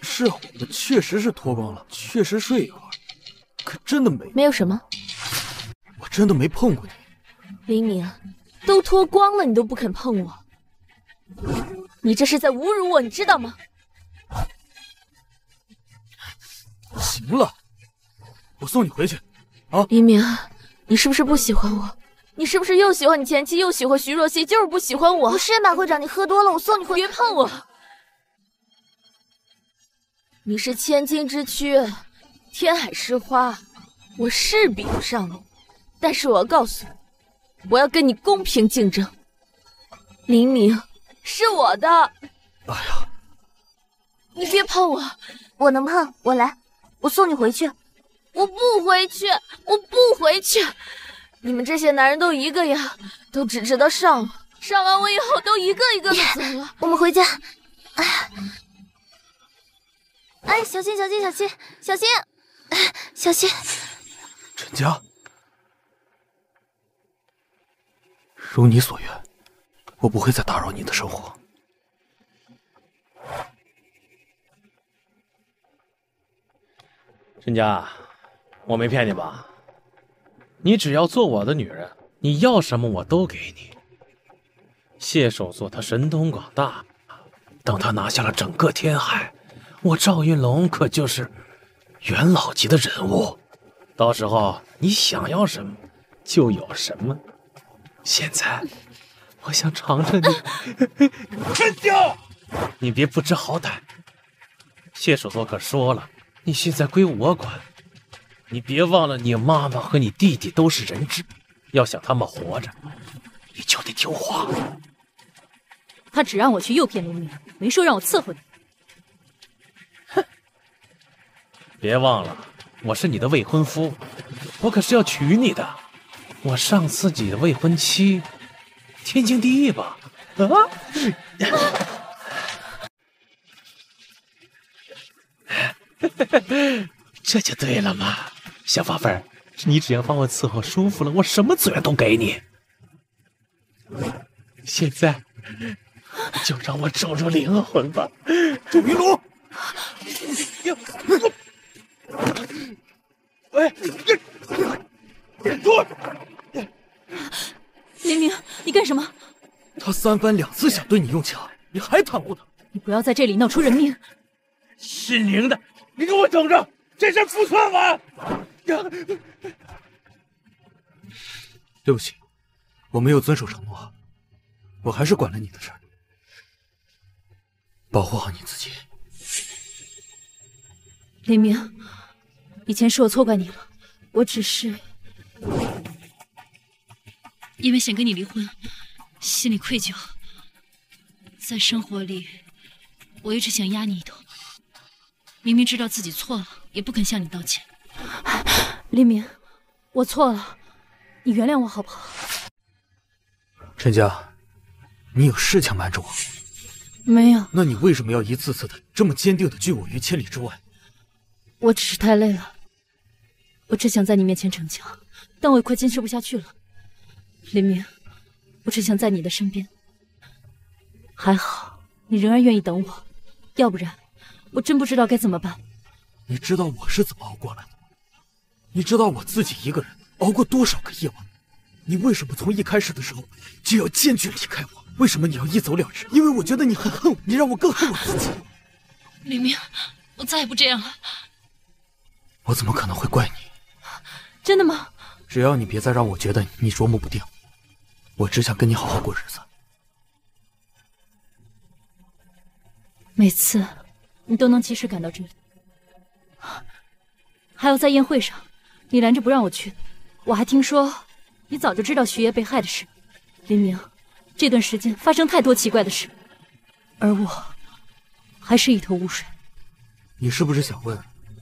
是啊，我们确实是脱光了，确实睡一会儿，可真的没没有什么。我真的没碰过你，黎明，都脱光了你都不肯碰我，你这是在侮辱我，你知道吗？行了，我送你回去。啊，黎明，你是不是不喜欢我？你是不是又喜欢你前妻，又喜欢徐若曦，就是不喜欢我？不是马会长，你喝多了，我送你回。别碰我！你是千金之躯，天海之花，我是比不上你。但是我要告诉你，我要跟你公平竞争。黎明是我的。哎呀，你别碰我，我能碰，我来，我送你回去。我不回去，我不回去。你们这些男人都一个样，都只知道上我，上完我以后都一个一个的走了。我们回家。哎，哎，小心，小心，小心，小心，哎小心。陈家。如你所愿，我不会再打扰你的生活。陈家，我没骗你吧？你只要做我的女人，你要什么我都给你。谢首座他神通广大，等他拿下了整个天海，我赵云龙可就是元老级的人物。到时候你想要什么就有什么。现在，我想尝尝你。陈家，你别不知好歹。谢首座可说了，你现在归我管。你别忘了，你妈妈和你弟弟都是人质，要想他们活着，你就得听话。他只让我去诱骗林明，没说让我伺候你。哼，别忘了，我是你的未婚夫，我可是要娶你的。我上自己的未婚妻，天经地义吧？啊！这就对了嘛，小宝贝儿，你只要把我伺候舒服了，我什么资源都给你。现在就让我走入灵魂吧，周云龙！喂，点住！林明，你干什么？他三番两次想对你用枪，你还袒护他？你不要在这里闹出人命！姓宁的，你给我等着，这事不算完！对不起，我没有遵守承诺，我还是管了你的事儿。保护好你自己。林明，以前是我错怪你了，我只是因为想跟你离婚，心里愧疚，在生活里我一直想压你一头。明明知道自己错了，也不肯向你道歉。林明，我错了，你原谅我好不好？陈佳，你有事情瞒着我？没有。那你为什么要一次次的这么坚定的拒我于千里之外？我只是太累了，我只想在你面前逞强，但我也快坚持不下去了。黎明，我只想在你的身边。还好你仍然愿意等我，要不然我真不知道该怎么办。你知道我是怎么熬过来的吗？你知道我自己一个人熬过多少个夜晚？你为什么从一开始的时候就要坚决离开我？为什么你要一走了之？因为我觉得你很恨我，你让我更恨我自己。明明，我再也不这样了。我怎么可能会怪你？真的吗？只要你别再让我觉得你琢磨不定，我只想跟你好好过日子。每次你都能及时赶到这里，还有在宴会上，你拦着不让我去。我还听说你早就知道徐爷被害的事。林明，这段时间发生太多奇怪的事，而我还是一头雾水。你是不是想问，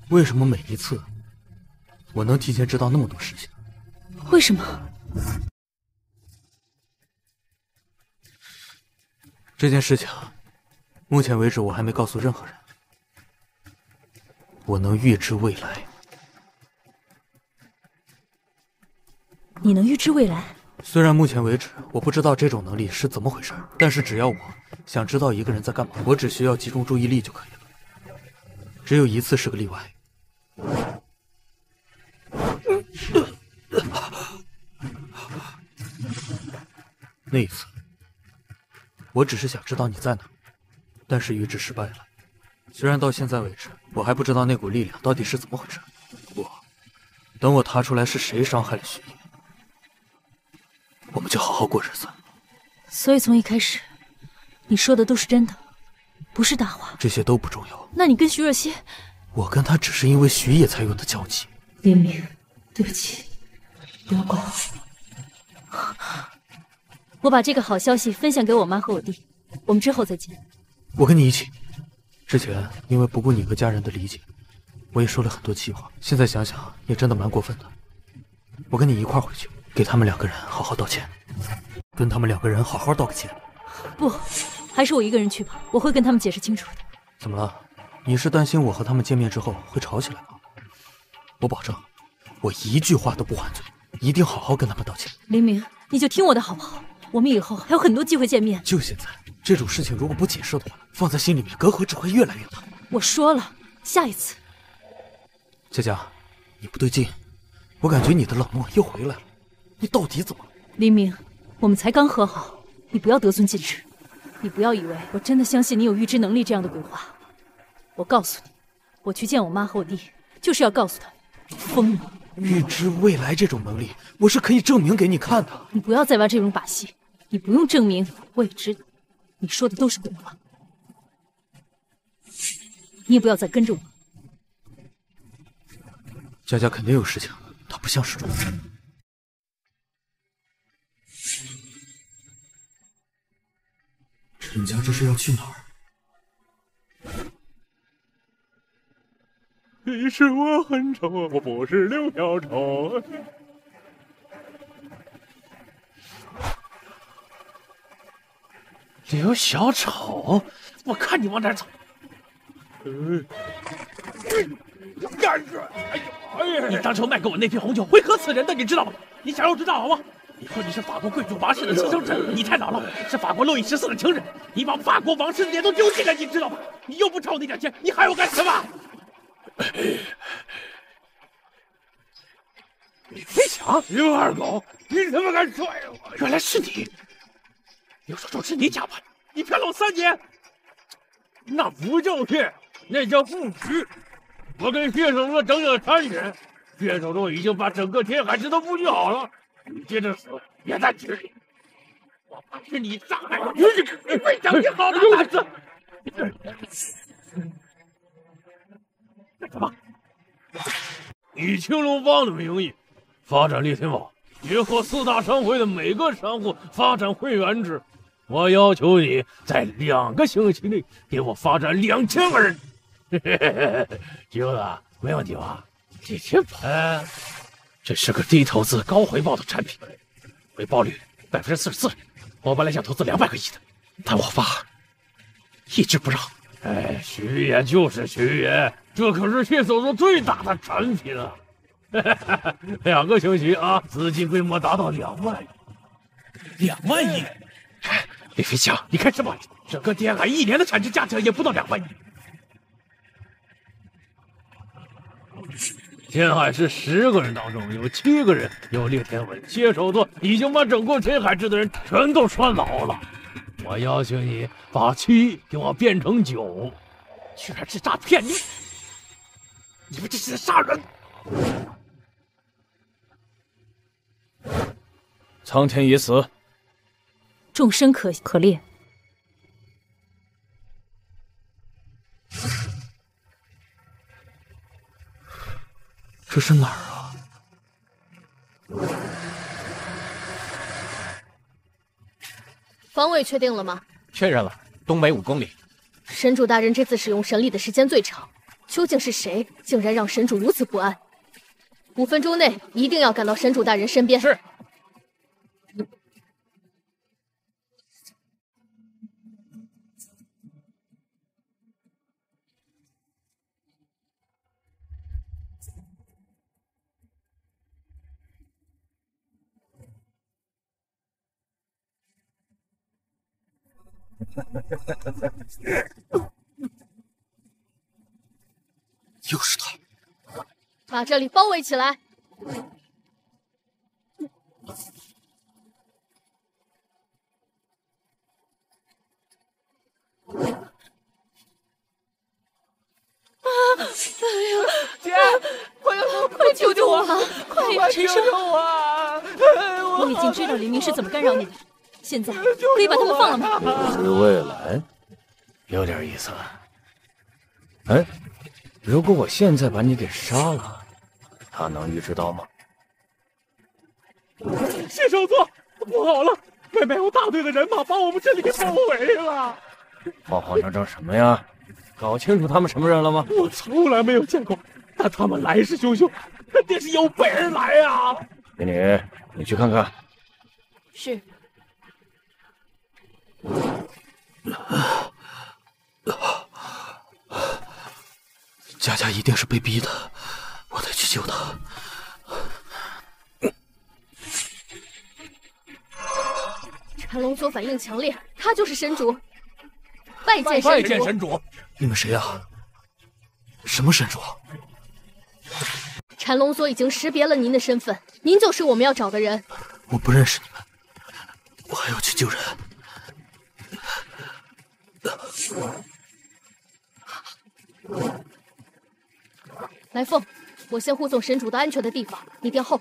为什么每一次我能提前知道那么多事情？为什么？这件事情，目前为止我还没告诉任何人。我能预知未来。你能预知未来？虽然目前为止我不知道这种能力是怎么回事，但是只要我想知道一个人在干嘛，我只需要集中注意力就可以了。只有一次是个例外。那一次，我只是想知道你在哪，但是预知失败了。虽然到现在为止，我还不知道那股力量到底是怎么回事。不，等我查出来是谁伤害了徐毅，我们就好好过日子。所以从一开始，你说的都是真的，不是大话。这些都不重要。那你跟徐若曦，我跟他只是因为徐野才有的交集。林明，对不起，不要怪我。我把这个好消息分享给我妈和我弟，我们之后再见。我跟你一起。之前因为不顾你和家人的理解，我也说了很多气话。现在想想也真的蛮过分的。我跟你一块回去，给他们两个人好好道歉，跟他们两个人好好道个歉。不，还是我一个人去吧，我会跟他们解释清楚的。怎么了？你是担心我和他们见面之后会吵起来吗？我保证，我一句话都不还嘴，一定好好跟他们道歉。黎明，你就听我的好不好？我们以后还有很多机会见面。就现在，这种事情如果不解释的话，放在心里面，隔阂只会越来越大。我说了，下一次。佳佳，你不对劲，我感觉你的冷漠又回来了。你到底怎么了？林明，我们才刚和好，你不要得寸进尺。你不要以为我真的相信你有预知能力这样的鬼话。我告诉你，我去见我妈和我弟，就是要告诉他们，疯了。预知未来这种能力，我是可以证明给你看的。你不要再玩这种把戏。你不用证明，我也知道，你说的都是鬼话。你也不要再跟着我。佳佳肯定有事情，她不像是装。陈家这是要去哪儿？其实我很丑，我不是刘小丑。刘小丑，我看你往哪走！干着！哎呀，哎呀！你当初卖给我那瓶红酒会喝死人的，你知道吗？你想让我知道好吗？你说你是法国贵族王室的私生子，你太老了，是法国路易十四的情人，你把法国王室的脸都丢尽了，你知道吗？你又不臭那点钱，你还要干什么？李飞强，刘二狗，你怎么敢踹我？原来是你！刘守忠是你假扮的，你骗了我三年。那不叫骗，那叫布局。我跟血手座整整三年，血手座已经把整个天海市都布局好了。你接着死别在这里。我怕是你伤害了李飞强，你好的胆子！干什么？以青龙帮的名义发展猎天网，结合四大商会的每个商户发展会员制。我要求你在两个星期内给我发展两千个人。橘子，没问题吧？猎天网，这是个低投资高回报的产品，回报率百分之四十四。我本来想投资两百个亿的，但我爸一直不让。哎，徐爷就是徐爷，这可是血手座最大的产品啊！两个星期啊，资金规模达到两万亿，两万亿！李飞强，你看什么？整个天海一年的产值价值也不到两万亿。天海市十个人当中有七个人有猎天文，接手座已经把整个天海市的人全都拴牢了。我要求你把七给我变成九，居然是诈骗！你，你们这是在杀人！苍天已死，众生可可恋。这是哪儿啊？方位确定了吗？确认了，东北五公里。神主大人这次使用神力的时间最长，究竟是谁竟然让神主如此不安？五分钟内一定要赶到神主大人身边。是。又是他！把这里包围起来！啊！哎呀，姐，快快救救我！快呀，陈生！我已经知道黎明是怎么干扰你的，现在可以把他们放了吗？是未来，有点意思。哎，如果我现在把你给杀了，他能预知到吗？谢少座，不好了！外面有大队的人马把我们这里给包围了。慌慌张张什么呀？搞清楚他们什么人了吗？我从来没有见过，但他们来势汹汹，肯定是有备而来啊！美女，你去看看。是。佳佳一定是被逼的，我得去救她。禅龙所反应强烈，他就是神主。拜见拜见神主。你们谁啊？什么神主？禅龙所已经识别了您的身份，您就是我们要找的人。我不认识你们，我还要去救人。来凤，我先护送神主到安全的地方，你殿后。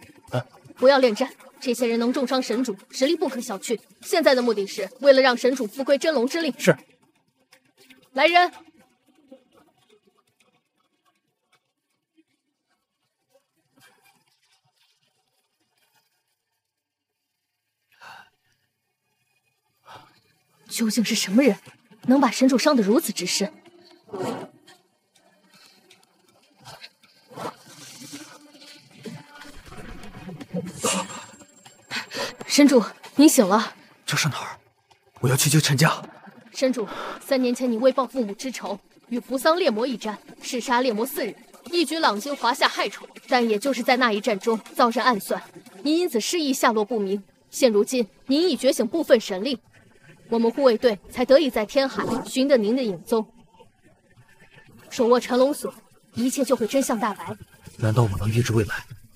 不要恋战，这些人能重伤神主，实力不可小觑。现在的目的是为了让神主复归真龙之力。是。来人！究竟是什么人，能把神主伤得如此之深。神主，你醒了。这是哪儿？我要去救陈家。神主，三年前你为报父母之仇，与扶桑猎魔一战，弑杀猎魔四人，一举朗清华夏害虫。但也就是在那一战中遭人暗算，您因此失忆下落不明。现如今，您已觉醒部分神力，我们护卫队才得以在天海寻得您的影踪。手握沉龙锁，一切就会真相大白。难道我能预知未来？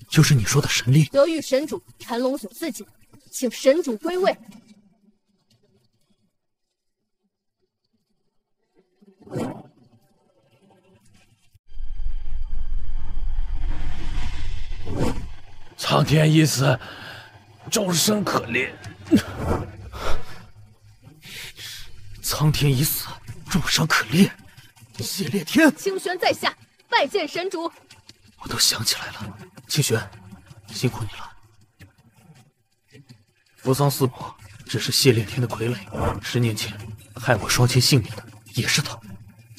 就是你说的神力？得遇神主，沉龙锁自尽，请神主归位。苍天已死，众生可怜。苍天已死，众生可裂。谢烈天，清玄在下拜见神主。我都想起来了，清玄，辛苦你了。扶桑四魔只是谢烈天的傀儡，十年前害我双亲性命的也是他。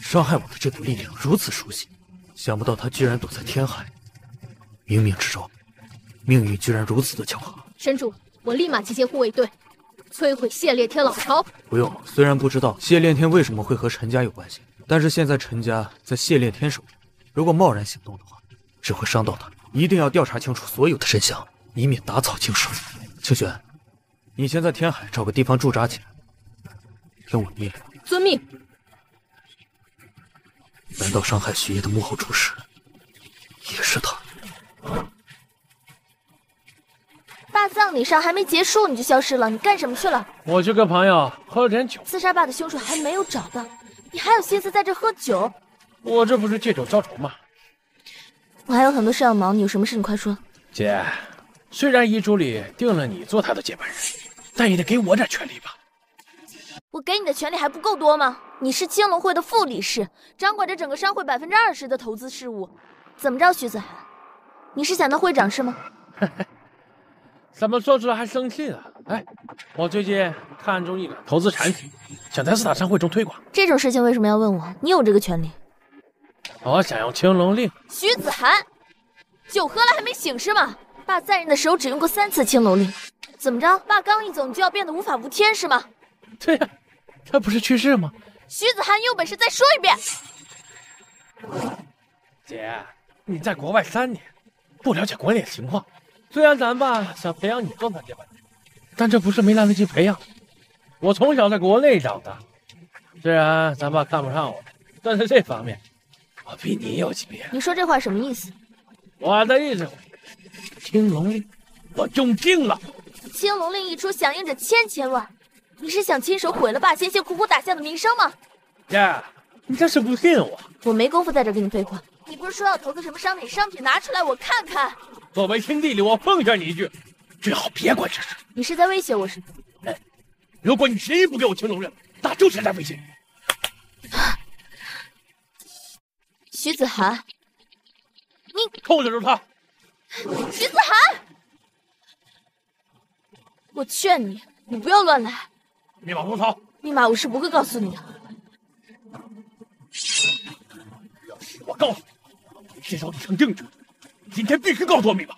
伤害我的这股力量如此熟悉，想不到他居然躲在天海。冥冥之中，命运居然如此的巧合。神主，我立马集结护卫队，摧毁谢烈天老巢。不用，虽然不知道谢烈天为什么会和陈家有关系，但是现在陈家在谢烈天手中，如果贸然行动的话，只会伤到他。一定要调查清楚所有的真相，以免打草惊蛇。清玄，你先在天海找个地方驻扎起来，听我命令。遵命。难道伤害徐爷的幕后主使也是他？爸葬礼上还没结束你就消失了，你干什么去了？我去跟朋友喝了点酒。刺杀爸的凶手还没有找到，你还有心思在这喝酒？我这不是借酒浇愁吗？我还有很多事要忙，你有什么事你快说。姐，虽然遗嘱里定了你做他的接班人，但也得给我点权利吧。我给你的权利还不够多吗？你是青龙会的副理事，掌管着整个商会百分之二十的投资事务。怎么着，徐子涵，你是想当会长是吗？怎么说出来还生气了？哎，我最近看中一个投资产品，想在四大商会中推广。这种事情为什么要问我？你有这个权利。我想用青龙令。徐子涵，酒喝了还没醒是吗？爸在任的时候只用过三次青龙令，怎么着？爸刚一走你就要变得无法无天是吗？对呀。他不是去世吗？徐子涵，有本事再说一遍。姐，你在国外三年，不了解国内的情况。虽然咱爸想培养你做他接班人，但这不是没来得及培养。我从小在国内长大，虽然咱爸看不上我，但在这方面，我比你有级别。你说这话什么意思？我的意思，青龙令，我用尽了。青龙令一出，响应着千千万。你是想亲手毁了爸辛辛苦苦打下的名声吗？姐，你这是不信我？我没工夫在这跟你废话。你不是说要投资什么商品？商品拿出来我看看。作为亲弟弟，我奉劝你一句，最好别管这事。你是在威胁我，是吗？哎，如果你执意不给我青龙刃，那就是在威胁。徐子涵，你控制住他！徐子涵，我劝你，你不要乱来。密码不操！密码我是不会告诉你的。要是我告诉你，至少你成正主。今天必须告诉我密码，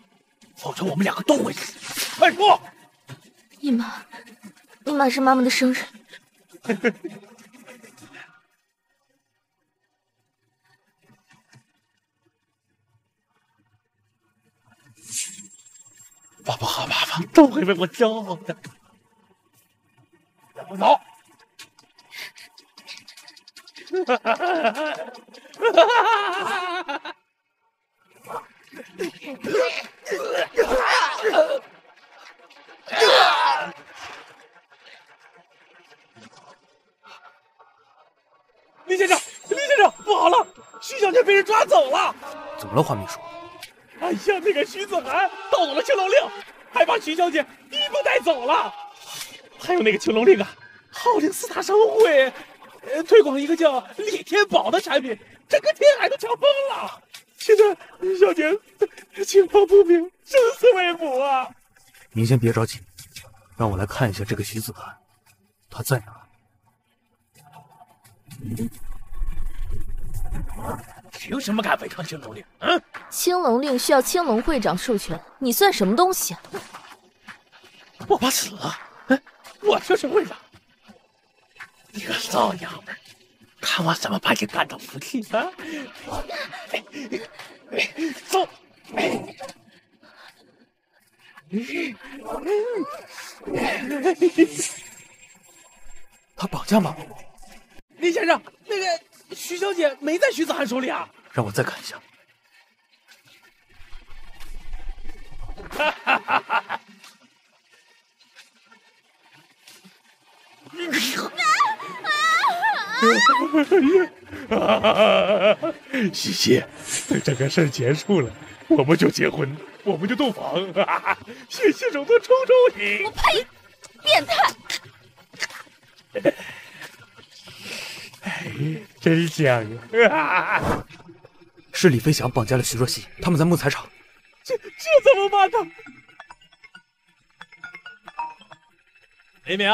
否则我们两个都会死。快说！密码，密码是妈妈的生日。爸爸和妈妈都会为我骄傲的。我走！哈哈哈哈哈！李先生，李先生，不好了，徐小姐被人抓走了！怎么了，华秘书？哎呀，那个徐子涵盗走了青龙令，还把徐小姐衣服带走了。还有那个青龙令啊，号令四大商会，呃，推广一个叫李天宝的产品，整个天海都抢疯了。现在小姐情况不明，生死未卜啊！您先别着急，让我来看一下这个徐子涵，他在哪？凭什么敢违抗青龙令？嗯，青龙令需要青龙会长授权，你算什么东西啊？我爸死了，哎，我就是会长你个骚娘们儿，看我怎么把你干到服气啊！哎哎走！哎他绑架马某，李先生，那个徐小姐没在徐子涵手里啊？让我再看一下。哈哈哈哈哈！西西，等这个事儿结束了，我们就结婚，我们就洞房，谢谢手多抽抽你。我呸！变态！哎，真香啊！是李飞翔绑架了徐若曦，他们在木材厂。这这怎么办呢？雷鸣，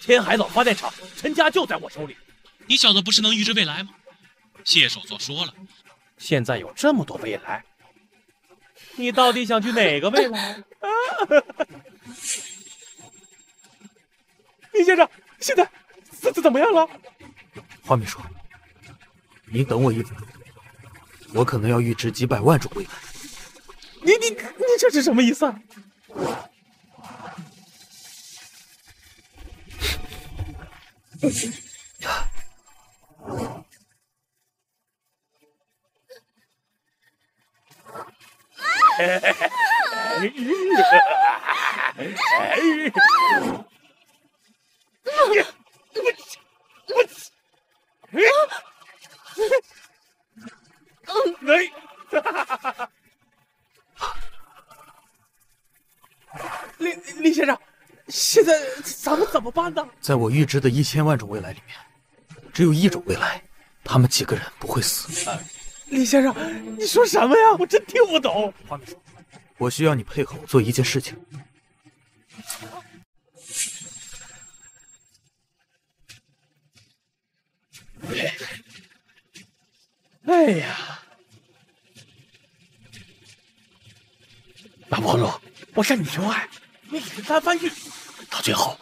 天海岛发电厂，陈家就在我手里。你小子不是能预知未来吗？谢首座说了，现在有这么多未来，你到底想去哪个未来？啊！李先生，现在怎怎怎么样了？花秘书，你等我一分钟，我可能要预知几百万种未来。你你你这是什么意思啊？李李先生，现在咱们怎么办呢？在我预知的一千万种未来里面，只有一种未来，他们几个人不会死。李先生，你说什么呀？我真听不懂。我需要你配合我做一件事情。哎呀，马婆罗，我向你求爱，你只三番拒绝，到最后，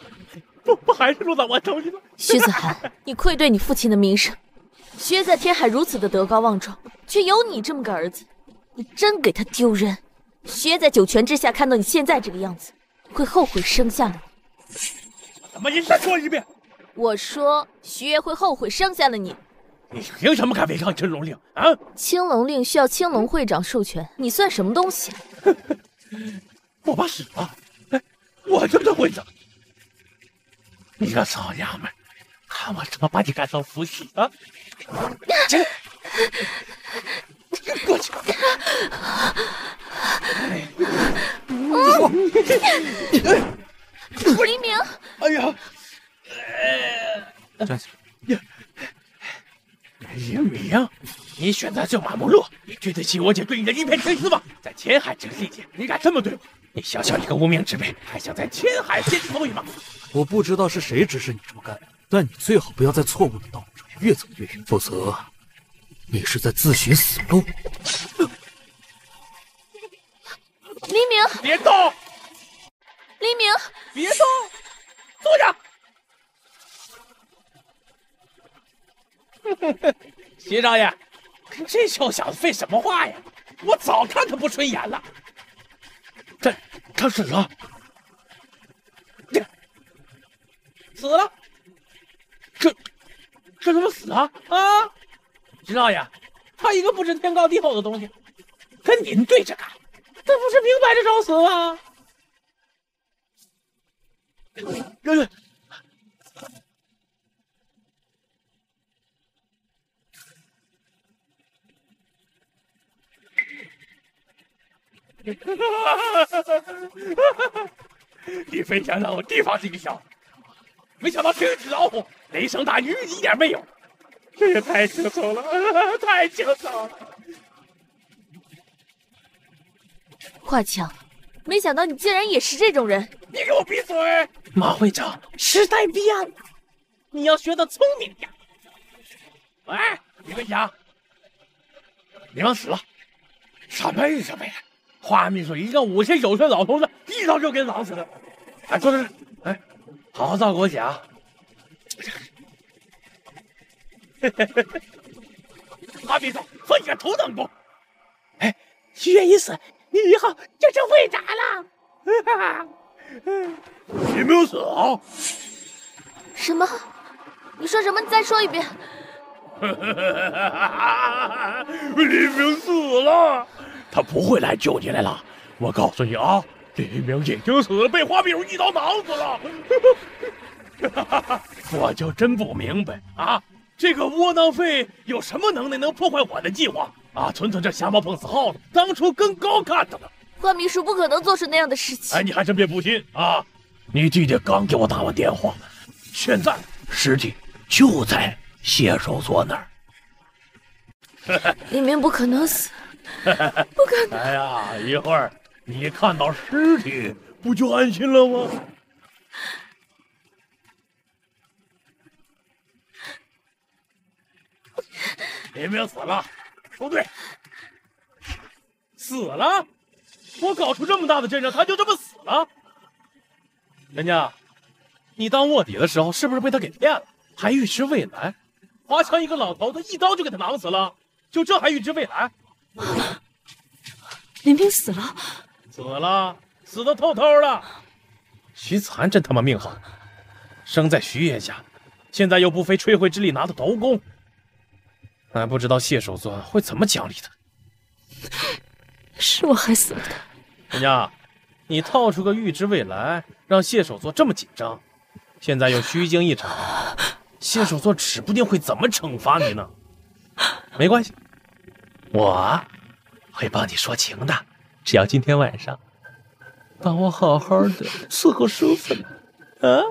不不还是落到我手里吗？徐子涵，你愧对你父亲的名声。薛在天海如此的德高望重，却有你这么个儿子，你真给他丢人。薛在九泉之下看到你现在这个样子，会后悔生下了你。怎么？你再说一遍。我说薛会后悔生下了你。你凭什么敢违抗青龙令啊？青龙令需要青龙会长授权，你算什么东西？我怕死了，哎，我就是会长。你个骚娘们，看我怎么把你干成伏羲啊！这，过去。黎明，哎呀，站起来。黎明，你选择救马木洛，你对得起我姐对你的一片情丝吗？在前海这个地界，你敢这么对我？你小小一个无名之辈，还想在天海掀起风雨吗？我不知道是谁指使你这么干，但你最好不要在错误的道路上越走越远，否则你是在自寻死路。黎明，别动！黎明，别动！坐下。徐少爷，跟这臭小子废什么话呀？我早看他不顺眼了。他他死了，死了，这这怎么死啊？啊，徐少爷，他一个不知天高地厚的东西，跟您对着干，这不是明摆着找死吗？圆圆。李飞翔让我提防这个小子，没想到这只老虎，雷声大雨一点没有，这也太轻松了，太轻松了。华强，没想到你竟然也是这种人！你给我闭嘴！马会长，时代变了，你要学的聪明点。喂，李飞翔，李王死了，什么意思？没？花秘书一个五十九岁老头子，一刀就给挠死了。哎，坐这，哎，好好照顾我姐啊。花秘书，分一个头等功。哎，徐月一死，你以后就成会长了。你没有死啊？什么？你说什么？你再说一遍。黎明死了，他不会来救你来了。我告诉你啊，黎明已经死了，被花壁如一刀挠死了。我就真不明白啊，这个窝囊废有什么能耐能破坏我的计划啊？纯粹这瞎猫碰死耗子，当初跟高看他了。花秘书不可能做出那样的事情。哎，你还真别不信啊！你弟弟刚给我打完电话，现在尸体就在谢守所那儿。李明不可能死，不可能！哎呀，一会儿你看到尸体，不就安心了吗？林明死了，不对，死了！我搞出这么大的阵仗，他就这么死了？人家，你当卧底的时候是不是被他给骗了？还预知未来？华强一个老头子一刀就给他囊死了，就这还预知未来？林冰死了，死了，死的透透的。徐子涵真他妈命好，生在徐爷家，现在又不费吹灰之力拿到头功。俺不知道谢守尊会怎么奖励他。是我害死了他。人家，你套出个预知未来，让谢守座这么紧张，现在又虚惊一场，谢守座指不定会怎么惩罚你呢。没关系，我会帮你说情的，只要今天晚上帮我好好的 伺候叔父啊。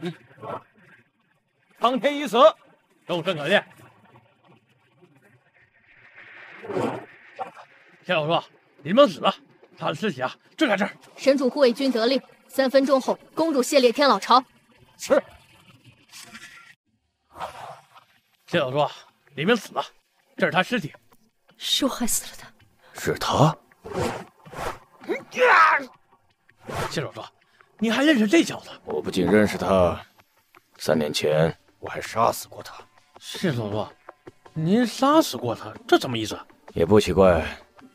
嗯，苍天已死，众生可见。天老说，李梦死了，他的尸体啊就在这儿。神主护卫军得令，三分钟后，公主谢猎天老巢。是。谢老说，李明死了，这是他尸体。是我害死了他。是他。谢老说，你还认识这小子？我不仅认识他，三年前我还杀死过他。谢老说，您杀死过他，这什么意思？也不奇怪，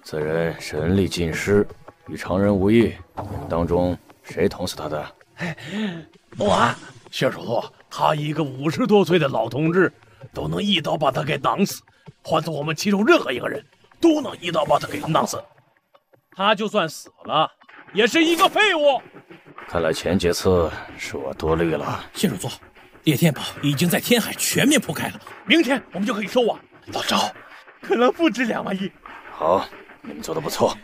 此人神力尽失，与常人无异。你们当中谁捅死他的？我。谢守座，他一个五十多岁的老同志，都能一刀把他给囊死。换做我们其中任何一个人，都能一刀把他给囊死。他就算死了，也是一个废物。看来前几次是我多虑了。谢主座，猎天堡已经在天海全面铺开了，明天我们就可以收网。老赵。可能不止两万亿。好，你们做的不错。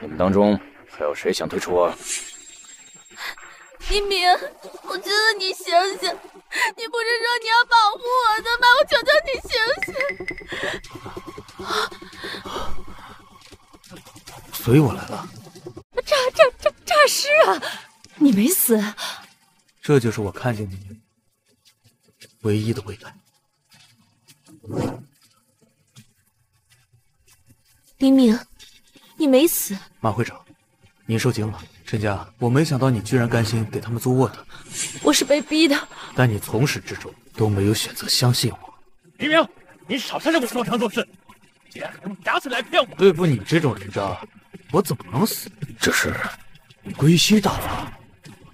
你们当中还有谁想退出啊？黎明，我觉得你醒醒！你不是说你要保护我的吗？我求求你醒醒！所以我来了。诈诈诈诈尸啊！你没死。这就是我看见你唯一的未来。黎明，你没死。马会长，您受惊了。陈家，我没想到你居然甘心给他们做卧底。我是被逼的。但你从始至终都没有选择相信我。黎明，你少在这给我装腔作势，竟然用牙齿来骗我！对付你这种人渣，我怎么能死？这是归西大法。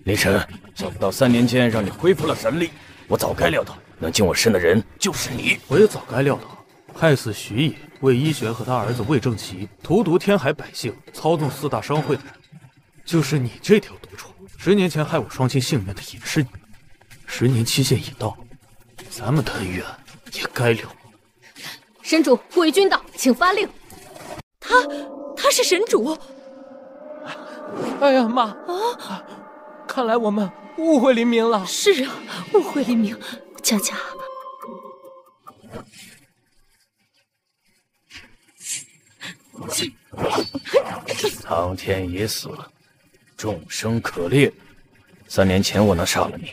林晨，想不到三年间让你恢复了神力，我早该料到能进我身的人就是你。我也早该料到，害死徐野。魏一玄和他儿子魏正奇荼毒天海百姓，操纵四大商会的人，就是你这条毒虫。十年前害我双亲性命的也是你。十年期限已到，咱们的恩怨也该了。神主，护卫军到，请发令。他，他是神主。哎呀妈！啊，看来我们误会黎明了。是啊，误会黎明。佳佳。苍天已死，众生可裂。三年前我能杀了你，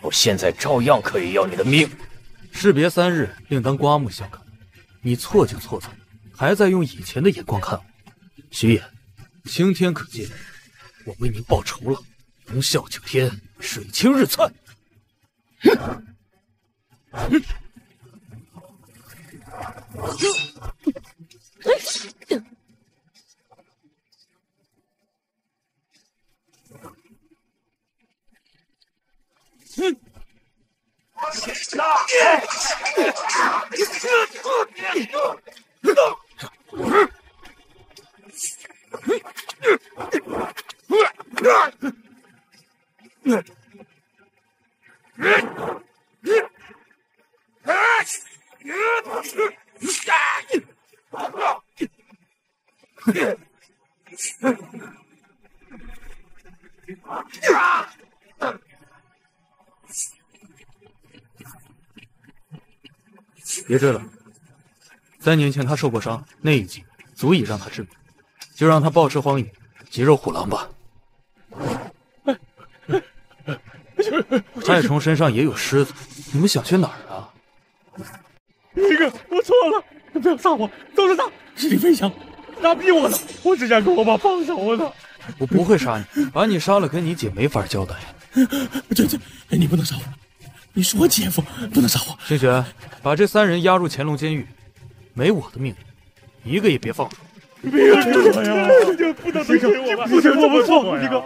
我现在照样可以要你的命。士别三日，另当刮目相看。你错就错在还在用以前的眼光看我。徐爷，青天可见，我为您报仇了，龙啸九天，水清日灿。别三年前他受过伤，那一击足以让他致命，就让他暴吃荒野，肌肉虎狼吧。害虫身上也有虱子，你们想去哪儿啊？林哥，我错了，不要杀我，都是他，是李飞翔，他逼我的，我只想跟我爸放手的。我不会杀你，把你杀了，跟你姐没法交代。这这，你不能杀我，你是我姐夫，不能杀我。清雪，把这三人押入乾隆监狱，没我的命令，一个也别放出。别追我呀！不能追我吧！不能这么做，李哥，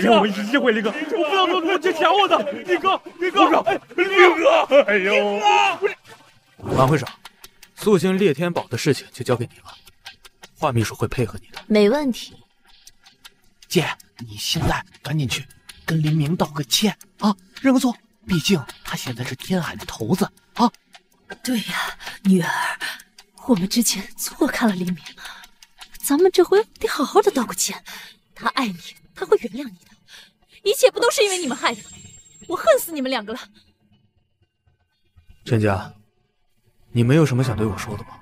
给我一次机会，李哥，我不要做我姐抢我的，李哥，李哥，李哥，哎呦！马会长，肃清猎天宝的事情就交给你了，华秘书会配合你的。没问题。姐，你现在赶紧去跟林明道个歉啊，认个错，毕竟他现在是天海的头子啊。对呀，女儿，我们之前错看了黎明，咱们这回得好好的道个歉。他爱你，他会原谅你的。一切不都是因为你们害的？我恨死你们两个了。陈家，你没有什么想对我说的吗？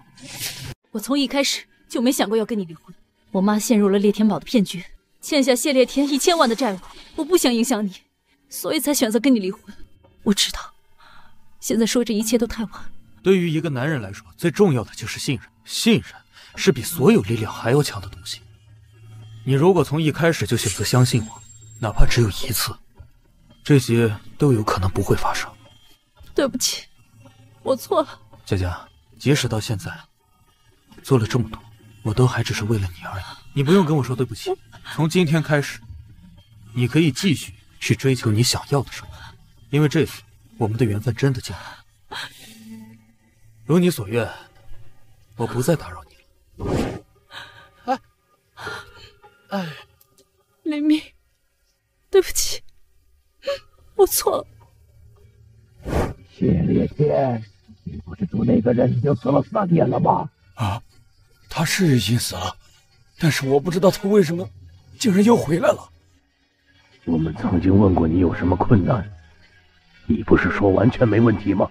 我从一开始就没想过要跟你离婚。我妈陷入了猎天宝的骗局，欠下谢烈天一千万的债务。我不想影响你，所以才选择跟你离婚。我知道，现在说这一切都太晚。对于一个男人来说，最重要的就是信任。信任是比所有力量还要强的东西。你如果从一开始就选择相信我，哪怕只有一次，这些都有可能不会发生。对不起，我错了。佳佳，即使到现在做了这么多，我都还只是为了你而已。你不用跟我说对不起。从今天开始，你可以继续去追求你想要的生活，因为这次我们的缘分真的尽了。如你所愿，我不再打扰你了。哎，哎，林明，对不起，我错了。谢烈天，你不是说那个人已经死了三年了吗？啊，他是已经死了，但是我不知道他为什么竟然又回来了。我们曾经问过你有什么困难，你不是说完全没问题吗？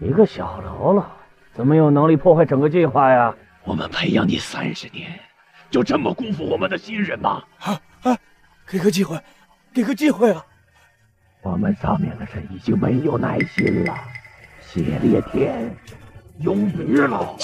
一个小喽啰，怎么有能力破坏整个计划呀？我们培养你三十年，就这么辜负我们的信任吗？啊啊！给个机会，给个机会啊！我们上面的人已经没有耐心了，谢烈天，永别了。